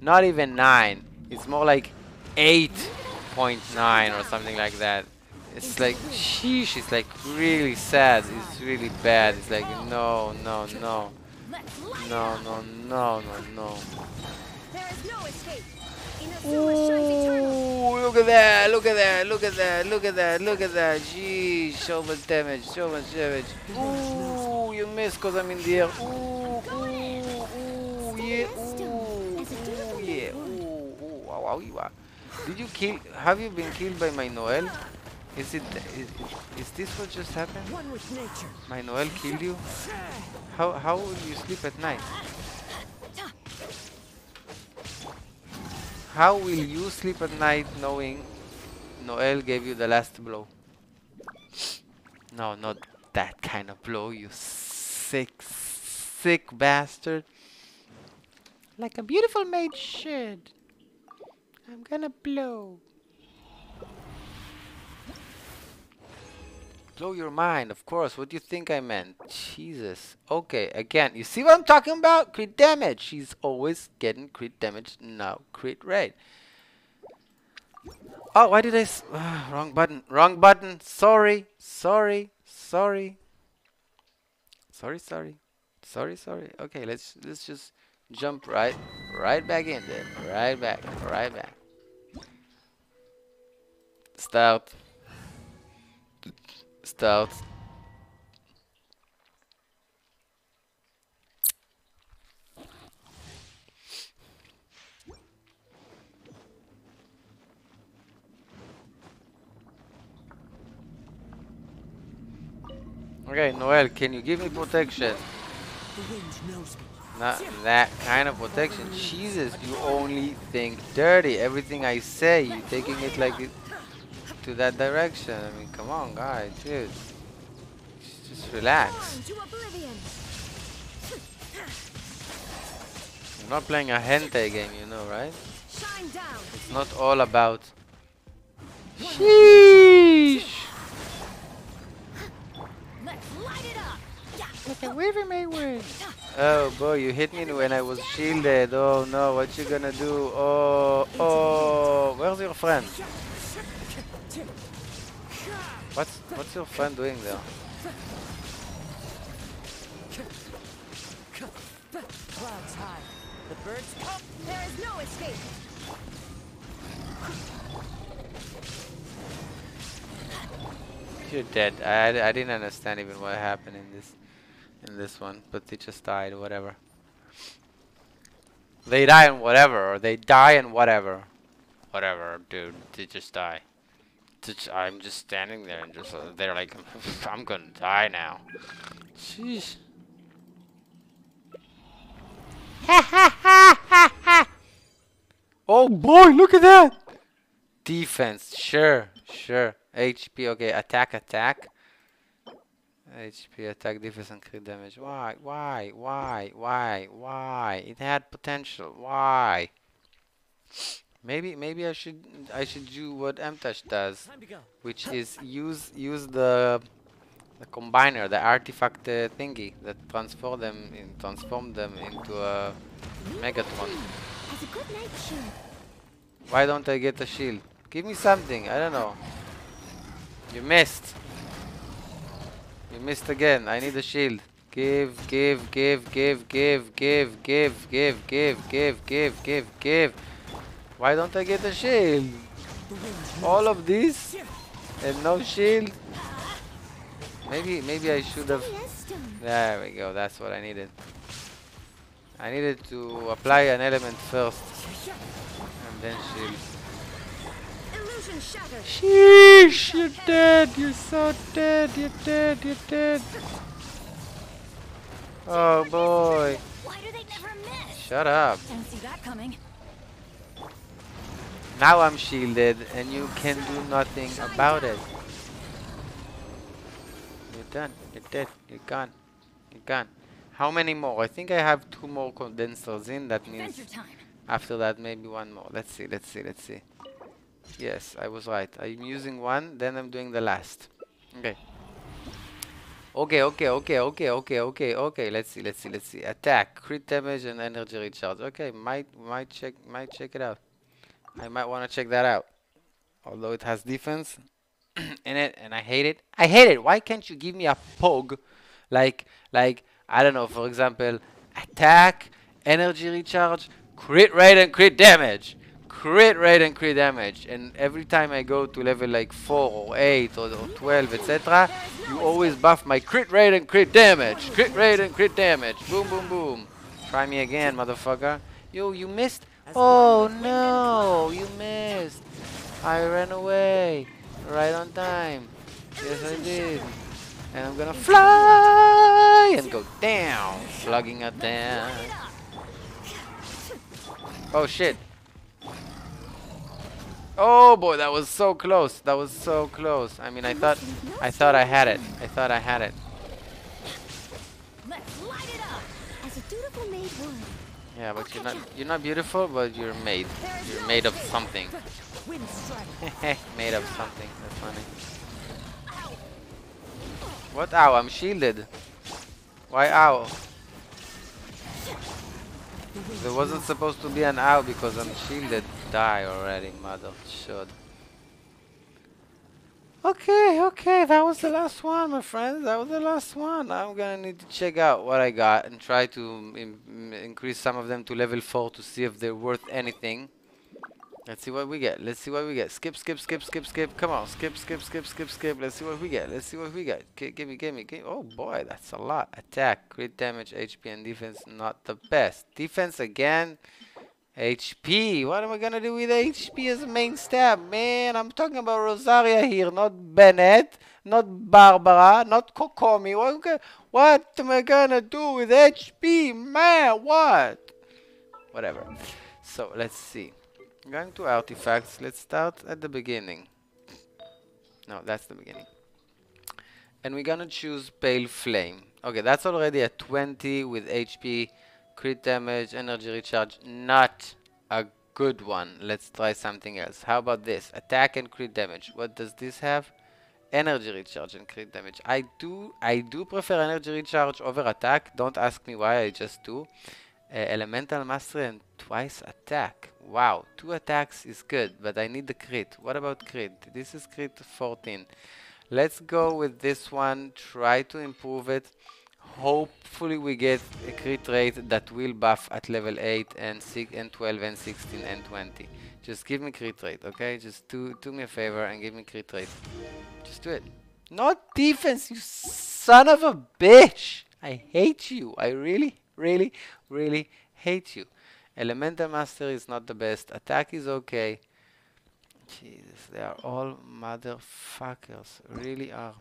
Not even 9. It's more like 8.9 or something like that. It's like, sheesh, it's like really sad. It's really bad. It's like, no, no, no. No, no, no, no, no. Ooh, look at that, look at that, look at that, look at that, look at that. Jeez, so much damage, so much damage. Ooh, you missed because I'm in the air. Ooh, ooh, ooh, yeah, ooh, ooh, yeah, ooh, ooh, wow, wow, wow. Did you kill, have you been killed by my Noelle? Is it, is, is this what just happened? One with nature. My Noelle killed you? How, how will you sleep at night? How will you sleep at night knowing Noelle gave you the last blow? No, not that kind of blow, you sick, sick bastard. Like a beautiful maid should. I'm gonna blow. Blow your mind, of course. What do you think I meant? Jesus. Okay, again, you see what I'm talking about? Crit damage. She's always getting crit damage now. Crit rate. Oh, why did I... Ah, wrong button. Wrong button. Sorry. Sorry. Sorry. Sorry, sorry. Sorry, sorry. Okay, let's let's just jump right right back in there. Right back. Right back. Start. Start. Okay, Noelle, can you give me protection? Not that kind of protection. Jesus, you only think dirty. Everything I say, you taking it like to that direction. I mean, come on, guys, dude. Just- Just relax. On to oblivion. I'm not playing a hentai game, you know, right? It's not all about. Sheesh! Let's light it Like a wavy my way. Oh boy, you hit me when I was shielded. Oh no, what you gonna do? Oh, oh, where's your friend? What's what's your friend doing there? Clouds high. The birds come. There is no escape. You're dead. I, I didn't understand even what happened in this in this one, but they just died. Whatever. They die and whatever, or they die and whatever. Whatever, dude. They just die. I'm just standing there and just uh, they're like, I'm gonna die now. Sheesh. oh boy, look at that! Defense, sure, sure. HP, okay, attack, attack. HP, attack, defense, and crit damage. Why, why, why, why, why? It had potential. Why? Maybe, maybe I should, I should do what Mtash does, Time to go. which is use, use the, the combiner, the artifact uh, thingy that transform them, in, transform them into a Megatron. A good night shield. Why don't I get a shield? Give me something. I don't know. You missed. You missed again. I need a shield. Give, give, give, give, give, give, give, give, give, give, give, give, give. Why don't I get a shield? The wind knows All of this and no shield. Maybe, maybe I should have. There we go. That's what I needed. I needed to apply an element first and then shield. Sheesh, you're dead, you're so dead, you're dead, you're dead. Oh boy. Why do they never miss? Shut up. Didn't see that coming. Now I'm shielded and you can do nothing about it. You're done, you're dead, you're gone, you're gone. How many more? I think I have two more condensers in, that means after that maybe one more. Let's see, let's see, let's see. Yes, I was right. I'm using one, then I'm doing the last. Okay. Okay, okay, okay, okay, okay, okay, okay. Let's see, let's see, let's see. Attack, crit damage, and energy recharge. Okay, might might check might check it out. I might want to check that out. Although it has defense in it, and I hate it. I hate it. Why can't you give me a pog, like like I don't know, for example, attack, energy recharge, crit rate and crit damage. Crit rate and crit damage. And every time I go to level like 4 or 8 or, or 12, etc., you always buff my crit rate and crit damage. Crit rate and crit damage. Boom, boom, boom. Try me again, motherfucker. Yo, you missed. Oh no, you missed. I ran away. Right on time. Yes, I did. And I'm gonna fly and go down. Slugging it down. Oh shit. Oh boy, that was so close. That was so close. I mean, I thought, I thought I had it. I thought I had it. Yeah, but you're not you're not beautiful, but you're made. You're no made of something. Made of something. That's funny. What ow? I'm shielded. Why ow? The There wasn't supposed to be an ow because I'm shielded. Die already, mother should. Okay, okay, that was the last one, my friends. That was the last one. I'm gonna need to check out what I got and try to increase some of them to level 4 to see if they're worth anything. Let's see what we get. Let's see what we get. Skip, skip, skip, skip, skip. Come on, skip, skip, skip, skip, skip. Let's see what we get. Let's see what we get. G- give me, give me, give me. Oh boy, that's a lot. Attack, crit damage, HP, and defense. Not the best. Defense again. HP. What am I gonna do with HP as a main stat? Man, I'm talking about Rosaria here, not Bennett, not Barbara, not Kokomi. What, what am I gonna do with HP? Man, what? Whatever. So, let's see. Going to artifacts. Let's start at the beginning. No, that's the beginning. And we're gonna choose Pale Flame. Okay, that's already a 20 with HP crit damage, energy recharge, not a good one. Let's try something else. How about this? Attack and crit damage. What does this have? Energy recharge and crit damage. I do I do prefer energy recharge over attack. Don't ask me why, I just do. Uh, elemental mastery and twice attack. Wow, two attacks is good, but I need the crit. What about crit? This is crit 14. Let's go with this one. Try to improve it hopefully we get a crit rate that will buff at level 8 and 6 and 12 and 16 and 20 just give me crit rate okay? Just do do me a favor and give me crit rate. Just do it. Not defense you son of a bitch! I hate you. I really really really hate you. Elemental master is not the best. Attack is okay. Jesus they are all motherfuckers. Really are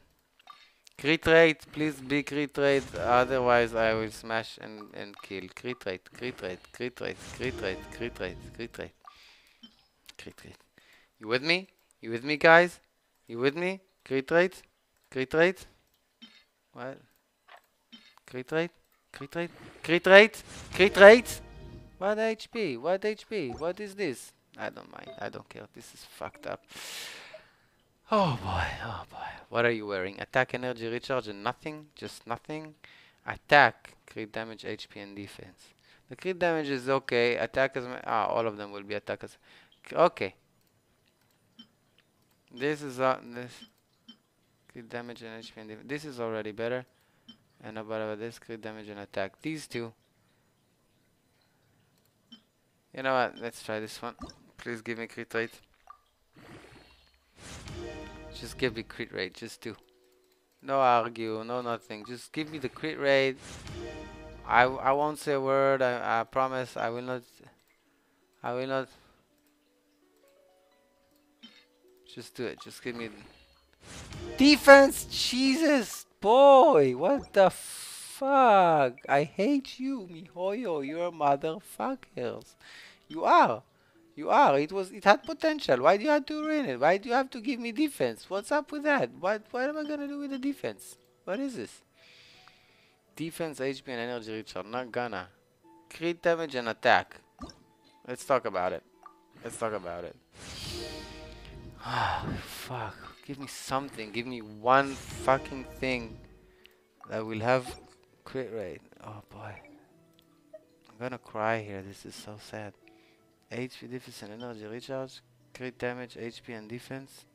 Crit rate, please be crit rate, otherwise I will smash and, and kill. Crit rate, crit rate, crit rate, crit rate, crit rate, crit rate. Crit rate. You with me? You with me guys? You with me? Crit rate? Crit rate? What? Crit rate? Crit rate? Crit rate? Crit rate? What HP? What HP? What is this? I don't mind. I don't care. This is fucked up. Oh boy, oh boy. What are you wearing? Attack, energy, recharge, and nothing? Just nothing? Attack, crit damage, HP, and defense. The crit damage is okay. Attack. Ah, all of them will be attackers. Okay. This is. Uh, this. Crit damage and HP and defense. This is already better. And about about this, crit damage and attack. These two. You know what? Let's try this one. Please give me crit rate. Just give me crit rate, just do. No argue, no nothing. Just give me the crit rate. I, I won't say a word. I, I promise. I will not. I will not. Just do it. Just give me. Defense, Jesus, boy, what the fuck? I hate you, mihoyo. You're motherfuckers. You are. You are. It was. It had potential. Why do you have to ruin it? Why do you have to give me defense? What's up with that? What? What am I gonna do with the defense? What is this? Defense, HP, and energy recharge. Not gonna. Crit damage and attack. Let's talk about it. Let's talk about it. Ah, fuck. Give me something. Give me one fucking thing that will have crit rate. Oh boy. I'm gonna cry here. This is so sad. HP defense and energy recharge, crit damage, HP and defense.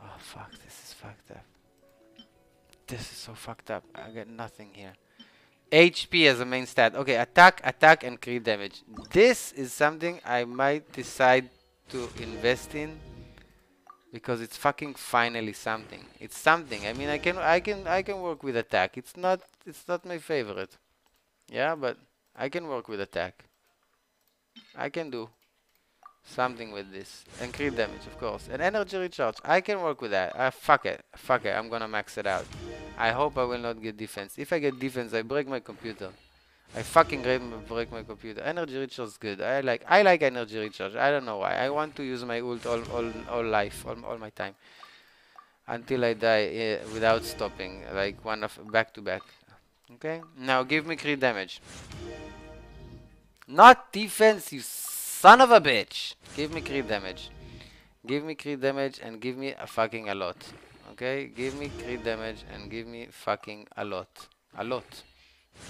Oh fuck, this is fucked up. This is so fucked up. I get nothing here. HP as a main stat. Okay, attack, attack, and crit damage. This is something I might decide to invest in because it's fucking finally something. It's something. I mean, I can, I can, I can work with attack. It's not, it's not my favorite. Yeah, but I can work with attack. I can do something with this. And crit damage, of course. And energy recharge. I can work with that. Uh, fuck it. Fuck it. I'm gonna max it out. I hope I will not get defense. If I get defense, I break my computer. I fucking break my, break my computer. Energy recharge is good. I like I like energy recharge. I don't know why. I want to use my ult all all, all life, all, all my time. Until I die uh, without stopping. Like one of back to back. Okay? Now give me crit damage. Not defense, you son of a bitch. Give me crit damage. Give me crit damage and give me a fucking a lot. Okay? Give me crit damage and give me fucking a lot. A lot.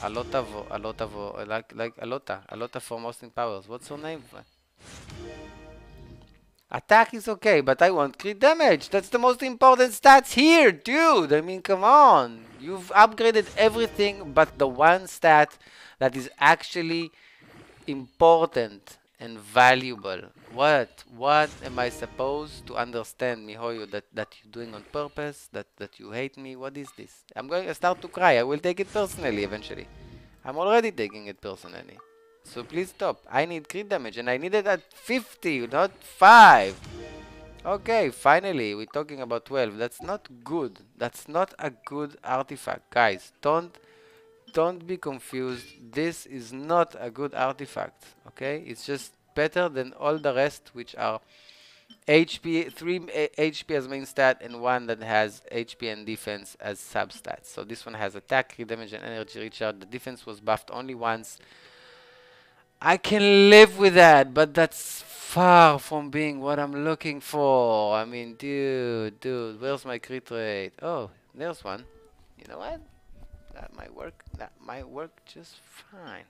A lot of, a lot of, like, like Alotta. Alotta from Austin Powers. What's her name? Attack is okay, but I want crit damage. That's the most important stats here, dude. I mean, come on. You've upgraded everything but the one stat that is actually important and valuable. What? What am I supposed to understand, Mihoyo? That that you're doing on purpose? That that you hate me? What is this? I'm going to start to cry. I will take it personally eventually. I'm already taking it personally. So please stop. I need crit damage and I need it at 50, not 5. Okay, finally, we're talking about 12. That's not good. That's not a good artifact. Guys, don't don't be confused. This is not a good artifact. Okay? It's just better than all the rest which are HP 3 eh, HP as main stat and one that has HP and defense as substats. So this one has attack, damage and energy recharge. The defense was buffed only once. I can live with that, but that's far from being what I'm looking for. I mean, dude, dude, where's my crit rate? Oh, there's one. You know what? That might work. That might work just fine.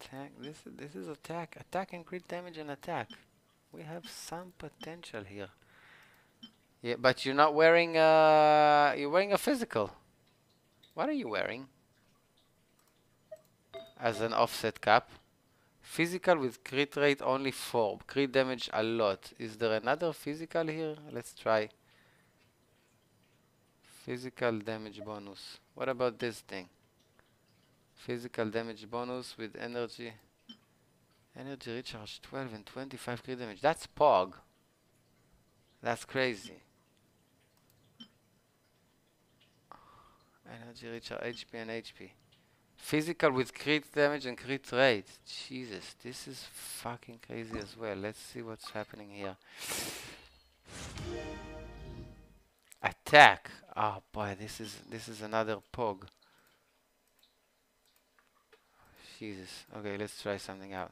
Attack. This is this is attack. Attack and crit damage and attack. We have some potential here. Yeah, but you're not wearing uh you're wearing a physical. What are you wearing? as an offset cap. Physical with crit rate only 4. Crit damage a lot. Is there another physical here? Let's try. Physical damage bonus. What about this thing? Physical damage bonus with energy. Energy recharge 12 and 25 crit damage. That's POG. That's crazy. Energy recharge HP and HP. Physical with crit damage and crit rate. Jesus, this is fucking crazy as well. Let's see what's happening here. Attack. Oh boy, this is this is another pog. Jesus. Okay, let's try something out.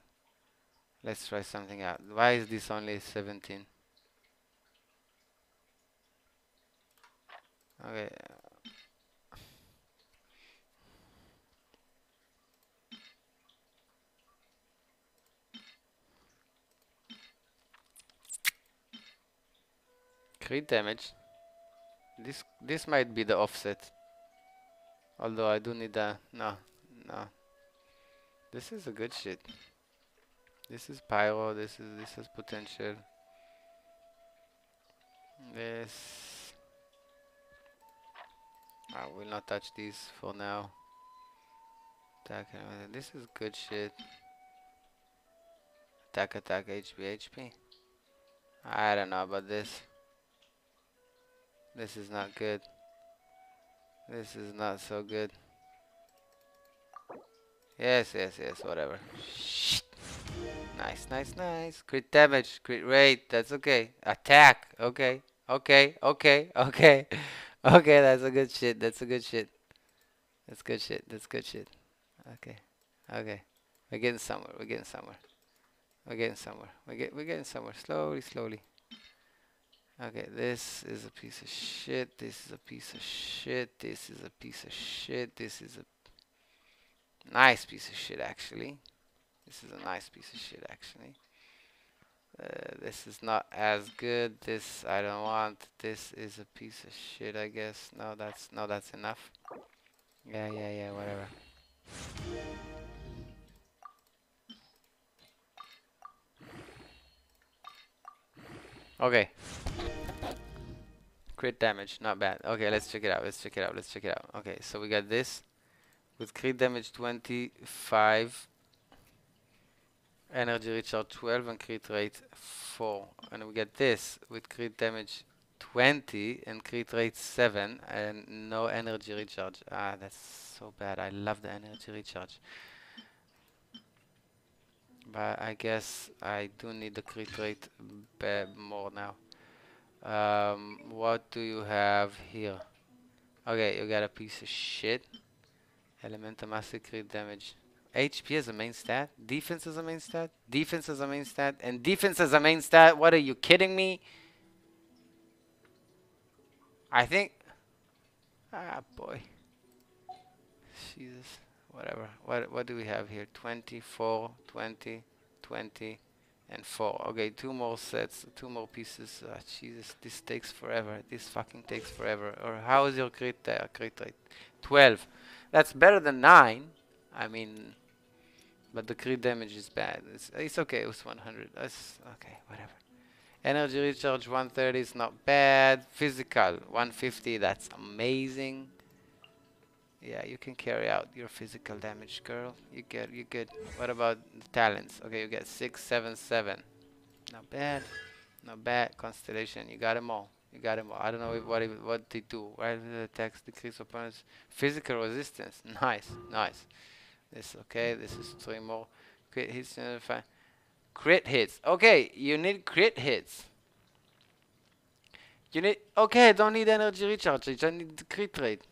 Let's try something out. Why is this only 17? Okay. Uh, crit damage. This this might be the offset. Although I do need a no no. This is a good shit. This is pyro. This is this has potential. This I will not touch these for now. Attack. Uh, this is good shit. Attack, attack, HP, HP. I don't know about this. This is not good. This is not so good. Yes, yes, yes, whatever. Shit. Nice, nice, nice. Crit damage, crit rate, that's okay. Attack, okay, okay, okay, okay. Okay, that's a good shit, that's a good shit. That's good shit, that's good shit. Okay, okay. We're getting somewhere, we're getting somewhere. We're getting somewhere. We're, get, we're getting somewhere, slowly, slowly. Okay, this is a piece of shit. This is a piece of shit. This is a piece of shit. This is a nice piece of shit, actually. This is a nice piece of shit, actually. Uh, this is not as good. This I don't want. This is a piece of shit, I guess. No, that's no, that's enough. Yeah, yeah, yeah, whatever. Okay. Crit damage, not bad. Okay, let's check it out. Let's check it out. Let's check it out. Okay, so we got this with crit damage 25, energy recharge 12, and crit rate 4. And we get this with crit damage 20 and crit rate 7 and no energy recharge. Ah, that's so bad. I love the energy recharge. But I guess I do need the crit rate more now. Um, what do you have here? Okay, you got a piece of shit. Elemental massive crit damage. HP is a main stat. Defense is a main stat. Defense is a main stat. And defense is a main stat. What are you kidding me? I think. Ah, boy. Jesus. Whatever. What what do we have here? 24, 20, 20, and 4. Okay, two more sets, two more pieces. Ah, Jesus, this takes forever. This fucking takes forever. Or how is your crit, uh, crit rate? 12. That's better than 9. I mean, but the crit damage is bad. It's, it's okay, it was 100. That's okay, whatever. Energy recharge 130 is not bad. Physical 150, that's amazing. Yeah, you can carry out your physical damage, girl. You get, you good. What about talents? Okay, you get six, seven, seven. Not bad, not bad. Constellation, you got them all. You got them all. I don't know what what they do. Right, the attacks decrease opponents' physical resistance. Nice, nice. This okay. This is three more. Crit hits. Fine. Crit hits. Okay, you need crit hits. You need. Okay, I don't need energy recharge. I just need crit rate.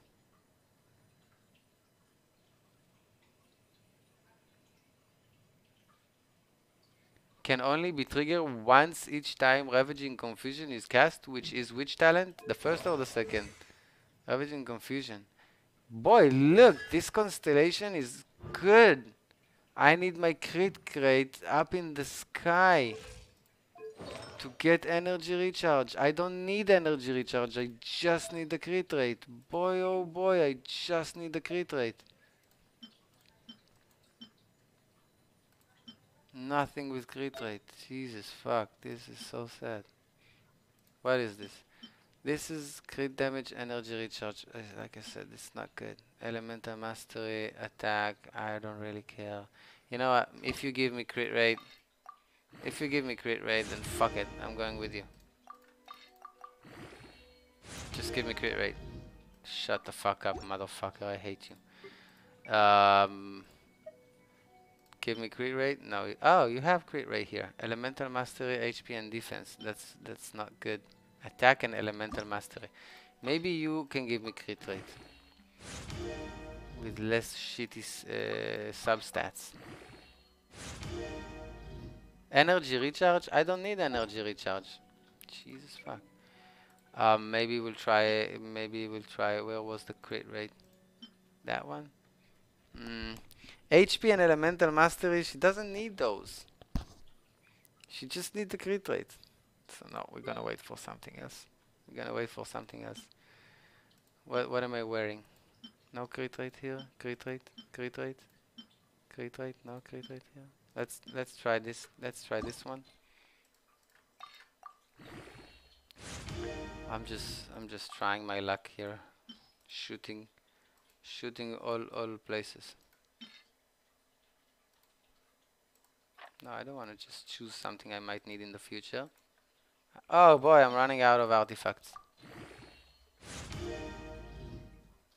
Can only be triggered once each time Ravaging Confusion is cast, which is which talent? The first or the second? Ravaging Confusion. Boy, look, this constellation is good. I need my crit rate up in the sky to get energy recharge. I don't need energy recharge, I just need the crit rate. Boy, oh boy, I just need the crit rate. Nothing with crit rate. Jesus fuck, this is so sad. What is this? This is crit damage, energy recharge. Uh, Like I said, it's not good. Elemental mastery, attack. I don't really care. You know what? If you give me crit rate, if you give me crit rate, then fuck it. I'm going with you. Just give me crit rate. Shut the fuck up, motherfucker. I hate you. Um, give me crit rate. No. Oh, you have crit rate here. Elemental mastery, HP, and defense. That's that's not good. Attack and elemental mastery. Maybe you can give me crit rate with less shitty uh, substats. Energy recharge? I don't need energy recharge. Jesus fuck. Um, maybe we'll try. Maybe we'll try. Where was the crit rate? That one. Mm. HP and elemental mastery. She doesn't need those. She just needs the crit rate. So no, we're gonna wait for something else. We're gonna wait for something else. What what am I wearing? No crit rate here. Crit rate. Crit rate. Crit rate. No crit rate here. Let's let's try this. Let's try this one. I'm just I'm just trying my luck here, shooting, shooting all all places. No, I don't want to just choose something I might need in the future. Oh boy, I'm running out of artifacts.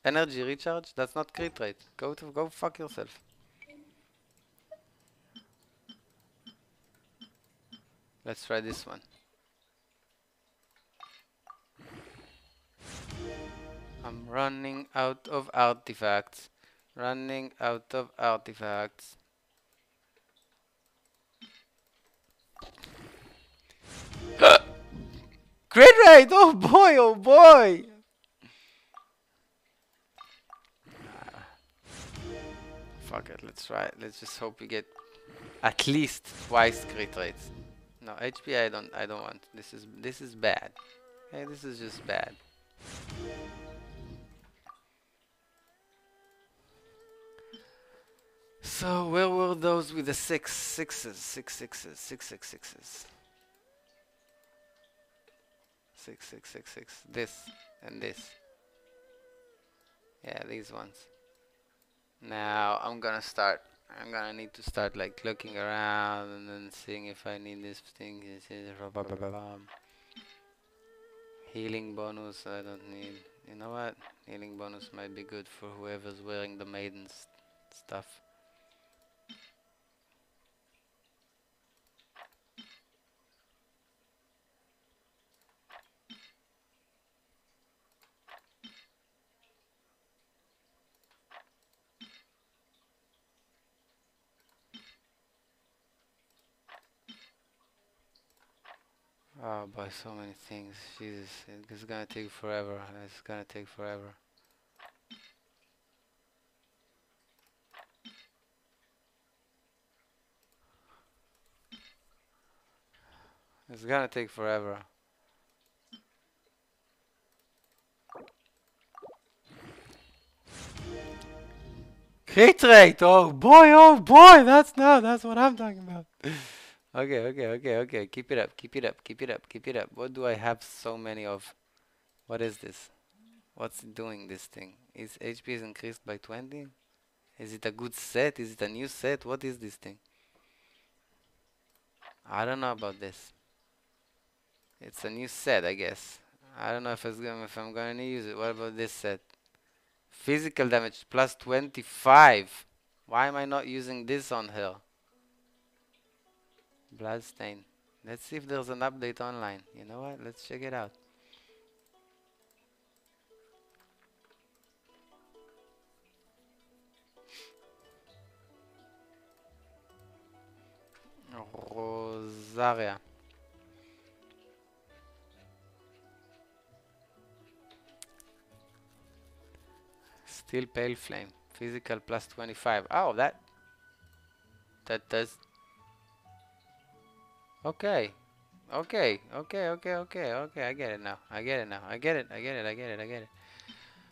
Energy recharge? That's not crit rate. Go to go fuck yourself. Let's try this one. I'm running out of artifacts. Running out of artifacts. Crit rate! Oh boy, oh boy! Fuck it, let's try it. Let's just hope we get at least twice crit rates. No, HP I don't I don't want. This is this is bad. Okay, this is just bad. So where were those with the six sixes, six sixes, six six sixes? Six six six six. This and this. Yeah, these ones. Now I'm gonna start. I'm gonna need to start like looking around and then seeing if I need this thing. Healing bonus. I don't need. You know what? Healing bonus might be good for whoever's wearing the maiden's stuff. So many things. Jesus, it's gonna take forever. It's gonna take forever. It's gonna take forever. Hit rate! Oh boy, oh boy! That's now, that's what I'm talking about. okay, okay, okay, okay. Keep it up, keep it up, keep it up, keep it up. What do I have so many of? What is this? What's doing this thing? Is HP is increased by 20? Is it a good set? Is it a new set? What is this thing? I don't know about this. It's a new set, I guess. I don't know if it's gonna if I'm gonna use it. What about this set? Physical damage plus 25. Why am I not using this on her? Bloodstain. Let's see if there's an update online. You know what? Let's check it out. Rosaria. Still pale flame. Physical plus 25. Oh, that... That does... Okay. Okay. Okay, okay, okay, okay. I get it now. I get it now. I get it. I get it. I get it. I get it.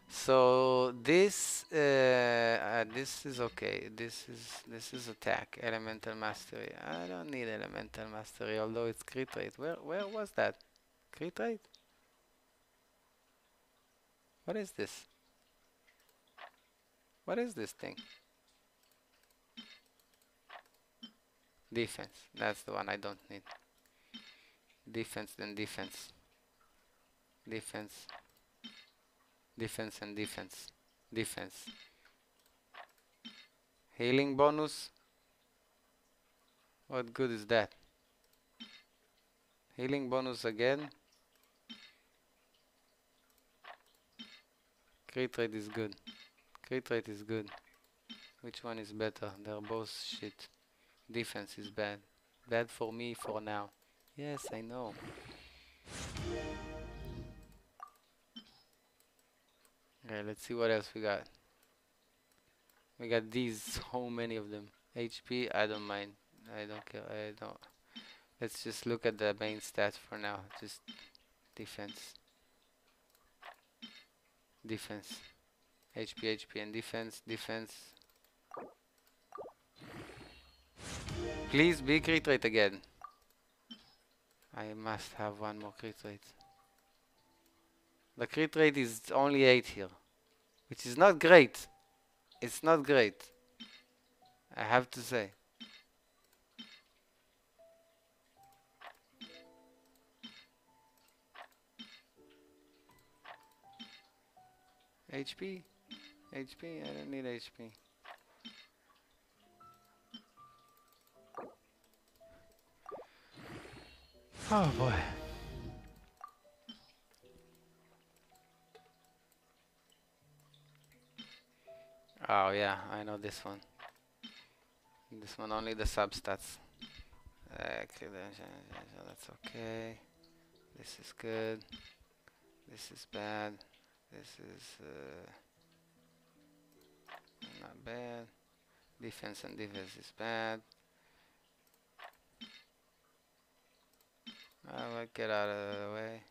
So this uh, uh, this is okay. This is this is attack elemental mastery. I don't need elemental mastery, although it's crit rate. Where where was that? Crit rate? What is this? What is this thing? Defense. That's the one I don't need. Defense then defense. Defense. Defense and defense. Defense. Healing bonus. What good is that? Healing bonus again. Crit rate is good. Crit rate is good. Which one is better? They're both shit. Defense is bad. Bad for me for now. Yes, I know. Okay, let's see what else we got. We got these, so many of them. HP, I don't mind. I don't care. I don't. Let's just look at the main stats for now. Just defense. Defense. HP, HP, and defense. Defense. Please be crit rate again. I must have one more crit rate. The crit rate is only 8 here. Which is not great. It's not great. I have to say. HP? HP? I don't need HP. Oh boy. Oh yeah, I know this one. This one only the substats. That's okay. This is good. This is bad. This is uh, not bad. Defense and defense is bad. I will get out of the way.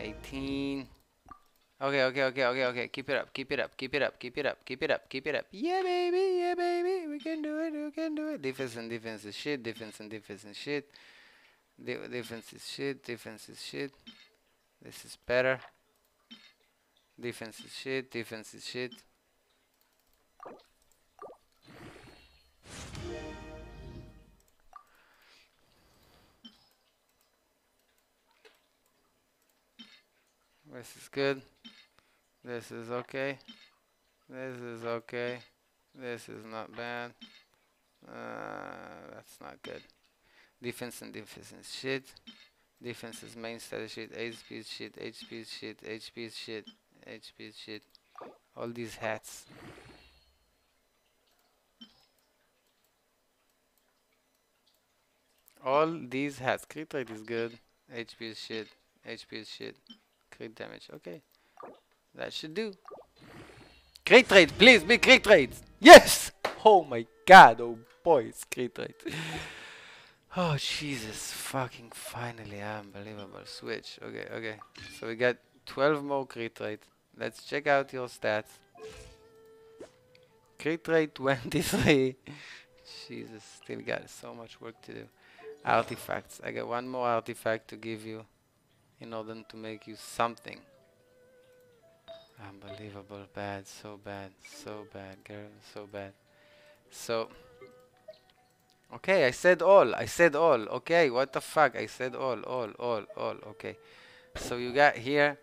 18. Okay, okay, okay, okay, okay. Keep it up, keep it up, keep it up, keep it up, keep it up, keep it up. Yeah, baby, yeah, baby. We can do it, we can do it. Defense and defense is shit, defense and defense is shit. De defense is shit, defense is shit. This is better. Defense is shit, defense is shit. This is good. This is okay. This is okay. This is not bad. Uh, that's not good. Defense and defense is shit. Defense is main status shit. HP is shit. HP is shit. HP is shit. HP is shit. All these hats. All these hats. crit rate is good. HP is shit. HP is shit. Crit damage. Okay. That should do. Crit rate, please be crit rate. Yes! Oh my god, oh boy, it's crit rate. Oh Jesus, fucking finally, unbelievable. Switch. Okay, okay. So we got 12 more crit rate. Let's check out your stats. Crit rate 23. Jesus, still got so much work to do. Artifacts. I got one more artifact to give you in order to make you something. Unbelievable bad, so bad, so bad, girl, so bad. So, okay, I said all, I said all, okay, what the fuck, I said all, all, all, all, okay. So you got here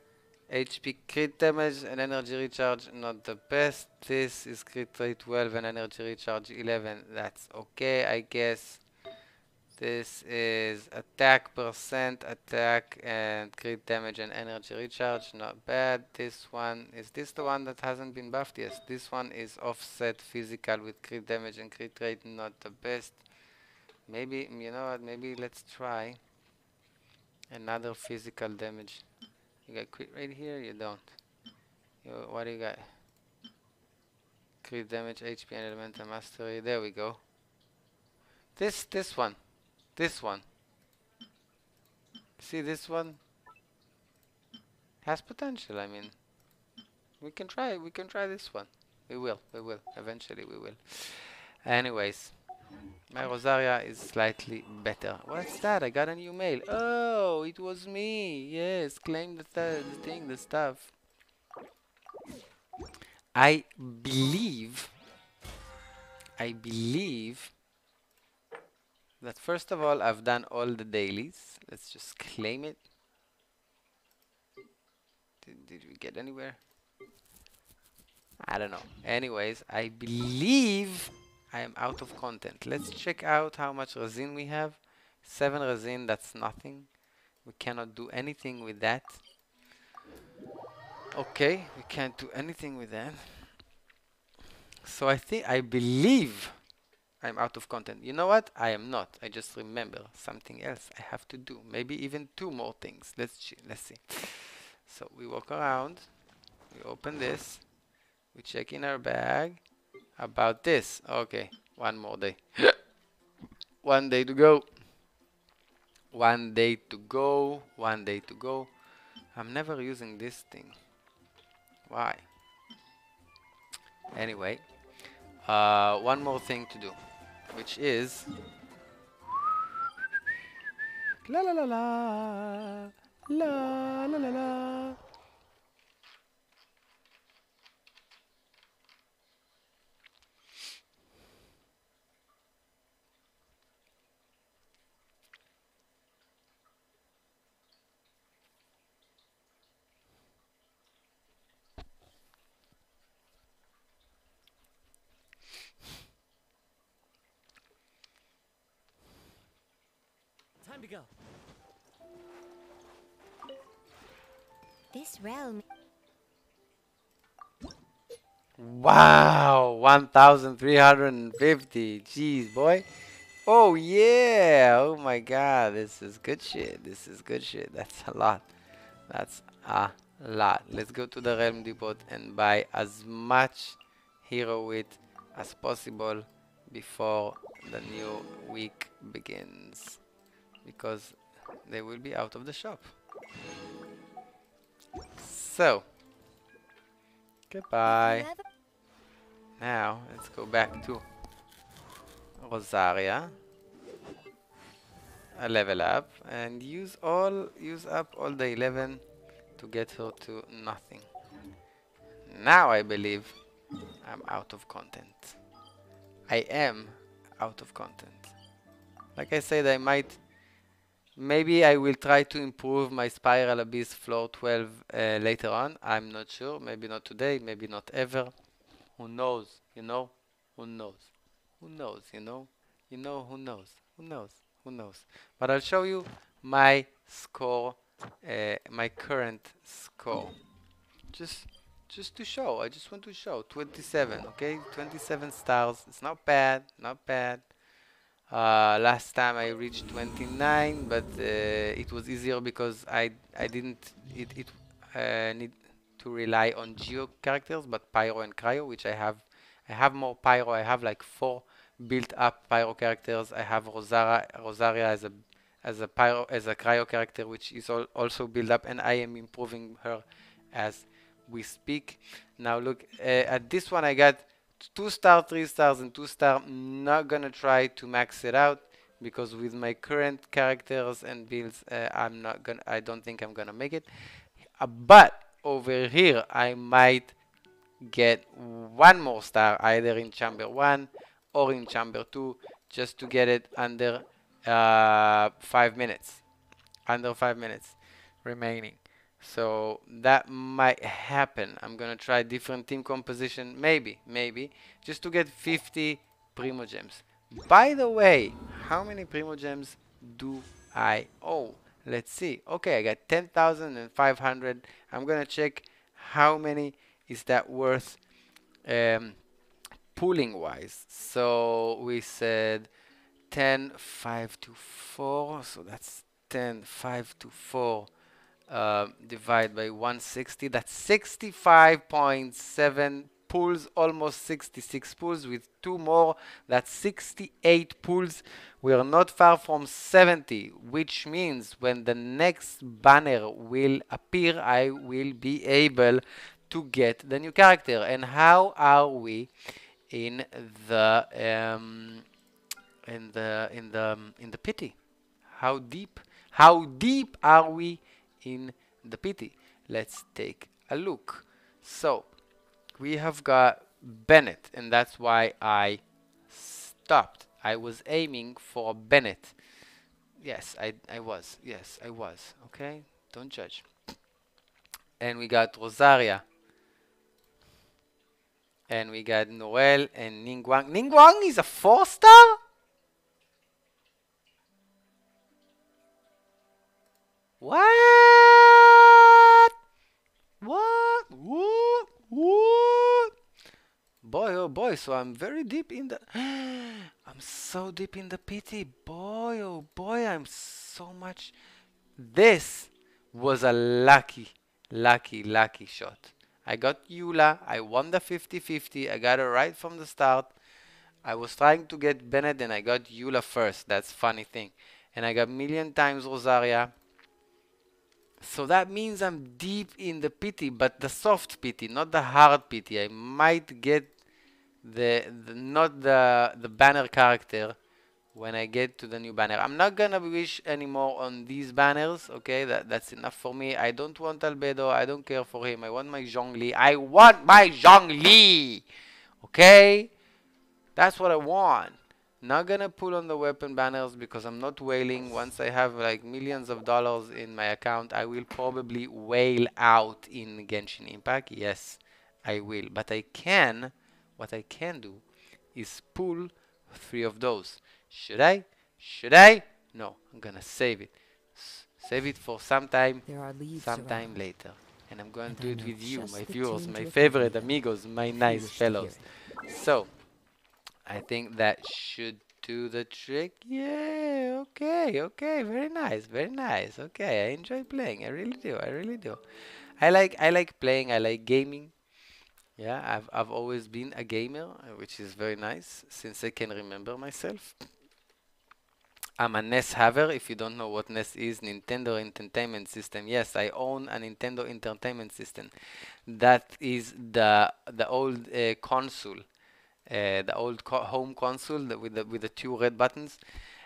HP crit damage and energy recharge, not the best. This is crit rate 12 and energy recharge 11, that's okay, I guess. This is attack percent, attack and crit damage and energy recharge, not bad. This one, is this the one that hasn't been buffed? Yes, this one is offset physical with crit damage and crit rate, not the best. Maybe, you know what, maybe let's try another physical damage. You got crit rate here? You don't. You, what do you got? Crit damage, HP and elemental mastery, there we go. This, this one. This one. See this one? Has potential, I mean. We can try, we can try this one. We will, we will. Eventually we will. Anyways. My Rosaria is slightly better. What's that? I got a new mail. Oh, it was me. Yes, claim the, th the thing, the stuff. I believe, I believe that first of all I've done all the dailies. Let's just claim it. Did, did we get anywhere? I don't know. Anyways I believe I am out of content. Let's check out how much resin we have. 7 resin that's nothing. We cannot do anything with that. Okay we can't do anything with that. So I think I believe I'm out of content. You know what? I am not. I just remember something else I have to do. Maybe even two more things. Let's let's see. So we walk around. We open this. We check in our bag. About this. Okay. One more day. One day to go. One day to go. One day to go. I'm never using this thing. Why? Anyway. Uh, one more thing to do which is la la la la. La la la la Time to go. This realm Wow, 1,350. Jeez, boy. Oh, yeah. Oh, my God. This is good shit. This is good shit. That's a lot. That's a lot. Let's go to the Realm Depot and buy as much hero's wit as possible before the new week begins. Because they will be out of the shop. So, goodbye. Now, let's go back to Rosaria. A level up and use all use up all the 11 to get her to nothing. Now I believe I'm out of content. I am out of content. Like I said, I might maybe I will try to improve my Spiral Abyss floor 12 uh, later on. I'm not sure. Maybe not today, maybe not ever. Who knows, you know? Who knows? Who knows, you know? You know who knows? Who knows? Who knows? But I'll show you my score, uh, my current score. Just just to show. I just want to show 27, okay? 27 stars. It's not bad, not bad. Uh, last time I reached 29, but uh, it was easier because I I didn't it it uh, need to rely on geo characters, but pyro and cryo, which I have. I have more pyro. I have like four built up pyro characters. I have Rosara, Rosaria as a as a pyro as a cryo character, which is al also built up, and I am improving her as we speak. Now look uh, at this one. I got two star, three stars, and two star. Not gonna try to max it out because with my current characters and builds, uh, I'm not gonna. I don't think I'm gonna make it. Uh, but over here, I might get one more star either in chamber one or in chamber two just to get it under uh, five minutes under five minutes remaining so that might happen. I'm gonna try different team composition maybe maybe just to get 50 primogems. By the way how many primogems do I owe? Let's see. Okay I got 10,500 I'm gonna check how many is that worth um, pooling wise. So we said 10 5 to 4 so that's 10 5 to 4 uh, divide by 160 that's 65.7 pools almost 66 pools with two more that's 68 pools. We are not far from 70 which means when the next banner will appear I will be able to get the new character. And how are we in the um, in the in the um, in the pity? How deep how deep are we in the pity. Let's take a look. So we have got Bennett and that's why I stopped. I was aiming for Bennett. Yes I, I was. Yes I was. Okay? Don't judge. And we got Rosaria. And we got Noelle and Ningguang Ningguang is a four star What? What? What? What? Boy, oh boy, so I'm very deep in the... I'm so deep in the pity. Boy, oh boy, I'm so much... This was a lucky, lucky, lucky shot. I got Eula. I won the 50-50. I got it right from the start. I was trying to get Bennett and I got Eula first. That's funny thing. And I got million times Rosaria. So that means I'm deep in the pity, but the soft pity, not the hard pity. I might get the, the not the the banner character when I get to the new banner. I'm not gonna wish anymore on these banners, okay? That that's enough for me. I don't want Albedo, I don't care for him. I want my Zhongli. I want my Zhongli! Okay? That's what I want. Not gonna pull on the weapon banners because I'm not whaling. Once I have like millions of dollars in my account, I will probably whale out in Genshin Impact. Yes, I will. But I can, what I can do is pull three of those. Should I? Should I? No, I'm gonna save it. S save it for sometime, sometime around. later. And I'm going to do it with you, my viewers, my favorite amigos, my nice fellows. So, I think that should do the trick. Yeah, okay, okay, very nice, very nice. Okay, I enjoy playing. I really do. I really do. I like I like playing. I like gaming. Yeah, I've I've always been a gamer, which is very nice since I can remember myself. I'm a NES haver. If you don't know what NES is, Nintendo Entertainment System. Yes, I own a Nintendo Entertainment System. That is the the old uh, console uh, the old co home console with the with the two red buttons.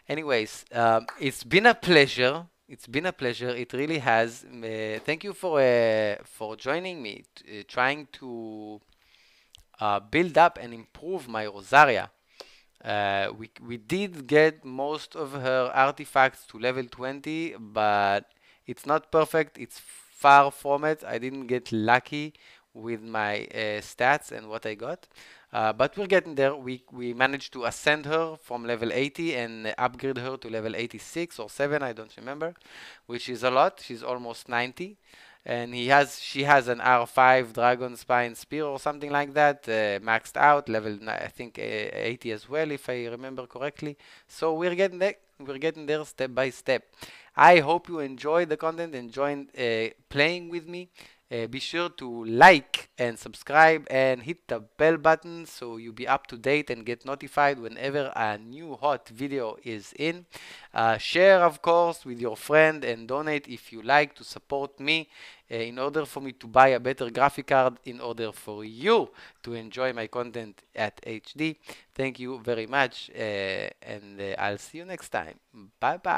Anyways, um, it's been a pleasure. It's been a pleasure. It really has. Uh, thank you for uh, for joining me, uh, trying to uh, build up and improve my Rosaria. Uh, we we did get most of her artifacts to level 20, but it's not perfect. It's far from it. I didn't get lucky with my stats and what I got. Uh, but we're getting there. We, we managed to ascend her from level 80 and upgrade her to level 86 or 7, I don't remember, which is a lot. She's almost 90. and he has she has an R5 Dragonspine Spear or something like that, uh, maxed out, level I think uh, 80 as well, if I remember correctly. So we're getting there, we're getting there step by step. I hope you enjoy the content and join uh, playing with me. Uh, be sure to like and subscribe and hit the bell button so you'll be up to date and get notified whenever a new hot video is in. Uh, share, of course, with your friend and donate if you like to support me uh, in order for me to buy a better graphic card in order for you to enjoy my content at HD. Thank you very much uh, and uh, I'll see you next time. Bye bye.